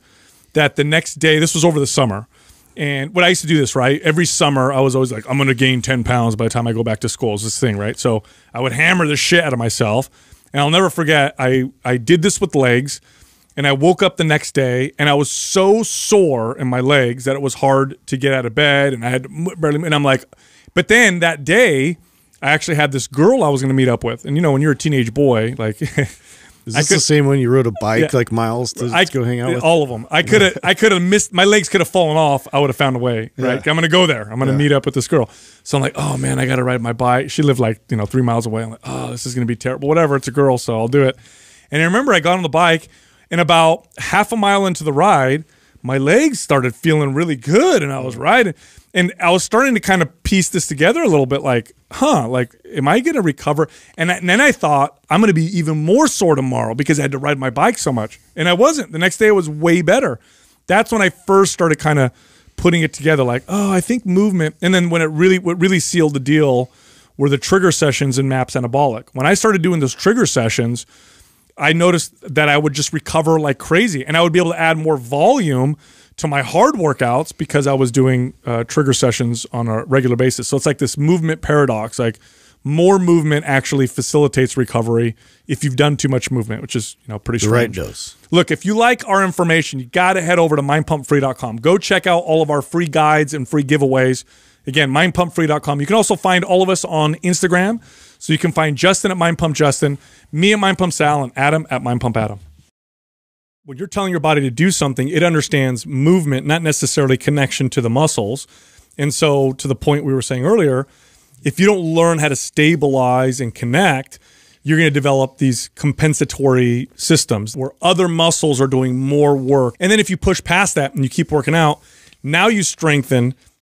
that the next day, this was over the summer, and what I used to do this right every summer, I was always like, I'm going to gain ten pounds by the time I go back to school. It's this thing, right? So I would hammer the shit out of myself, and I'll never forget. I I did this with legs. And I woke up the next day and I was so sore in my legs that it was hard to get out of bed. And I had barely, and I'm like, but then that day, I actually had this girl I was going to meet up with. And you know, when you're a teenage boy, like, [laughs] Is this could- the same one you rode a bike Yeah. like miles to I go hang out with? all of them. I could have, I could have missed. My legs could have fallen off. I would have found a way. Right. I'm going to go there. I'm going to meet up with this girl. So I'm like, oh man, I got to ride my bike. She lived like you know three miles away. I'm like, oh, this is going to be terrible. Whatever. It's a girl, so I'll do it. And I remember I got on the bike, and about half a mile into the ride, my legs started feeling really good, and I was mm. riding, and I was starting to kind of piece this together a little bit. Like, huh, like, am I going to recover? And, I, and then I thought I'm going to be even more sore tomorrow because I had to ride my bike so much, and I wasn't. The next day it was way better. That's when I first started kind of putting it together. Like, oh, I think movement, and then when it really, what really sealed the deal were the trigger sessions in Maps Anabolic. When I started doing those trigger sessions. I noticed that I would just recover like crazy, and I would be able to add more volume to my hard workouts because I was doing uh, trigger sessions on a regular basis. So it's like this movement paradox. Like more movement actually facilitates recovery if you've done too much movement, which is you know pretty the right strange. dose. Look, if you like our information, you got to head over to mindpumpfree.com. Go check out all of our free guides and free giveaways. Again, mindpumpfree.com. You can also find all of us on Instagram. So you can find Justin at mindpumpjustin, me at mindpumpsal, and Adam at mindpumpadam. When you're telling your body to do something, it understands movement, not necessarily connection to the muscles. And so, to the point we were saying earlier, if you don't learn how to stabilize and connect, you're going to develop these compensatory systems where other muscles are doing more work. And then if you push past that and you keep working out, now you strengthen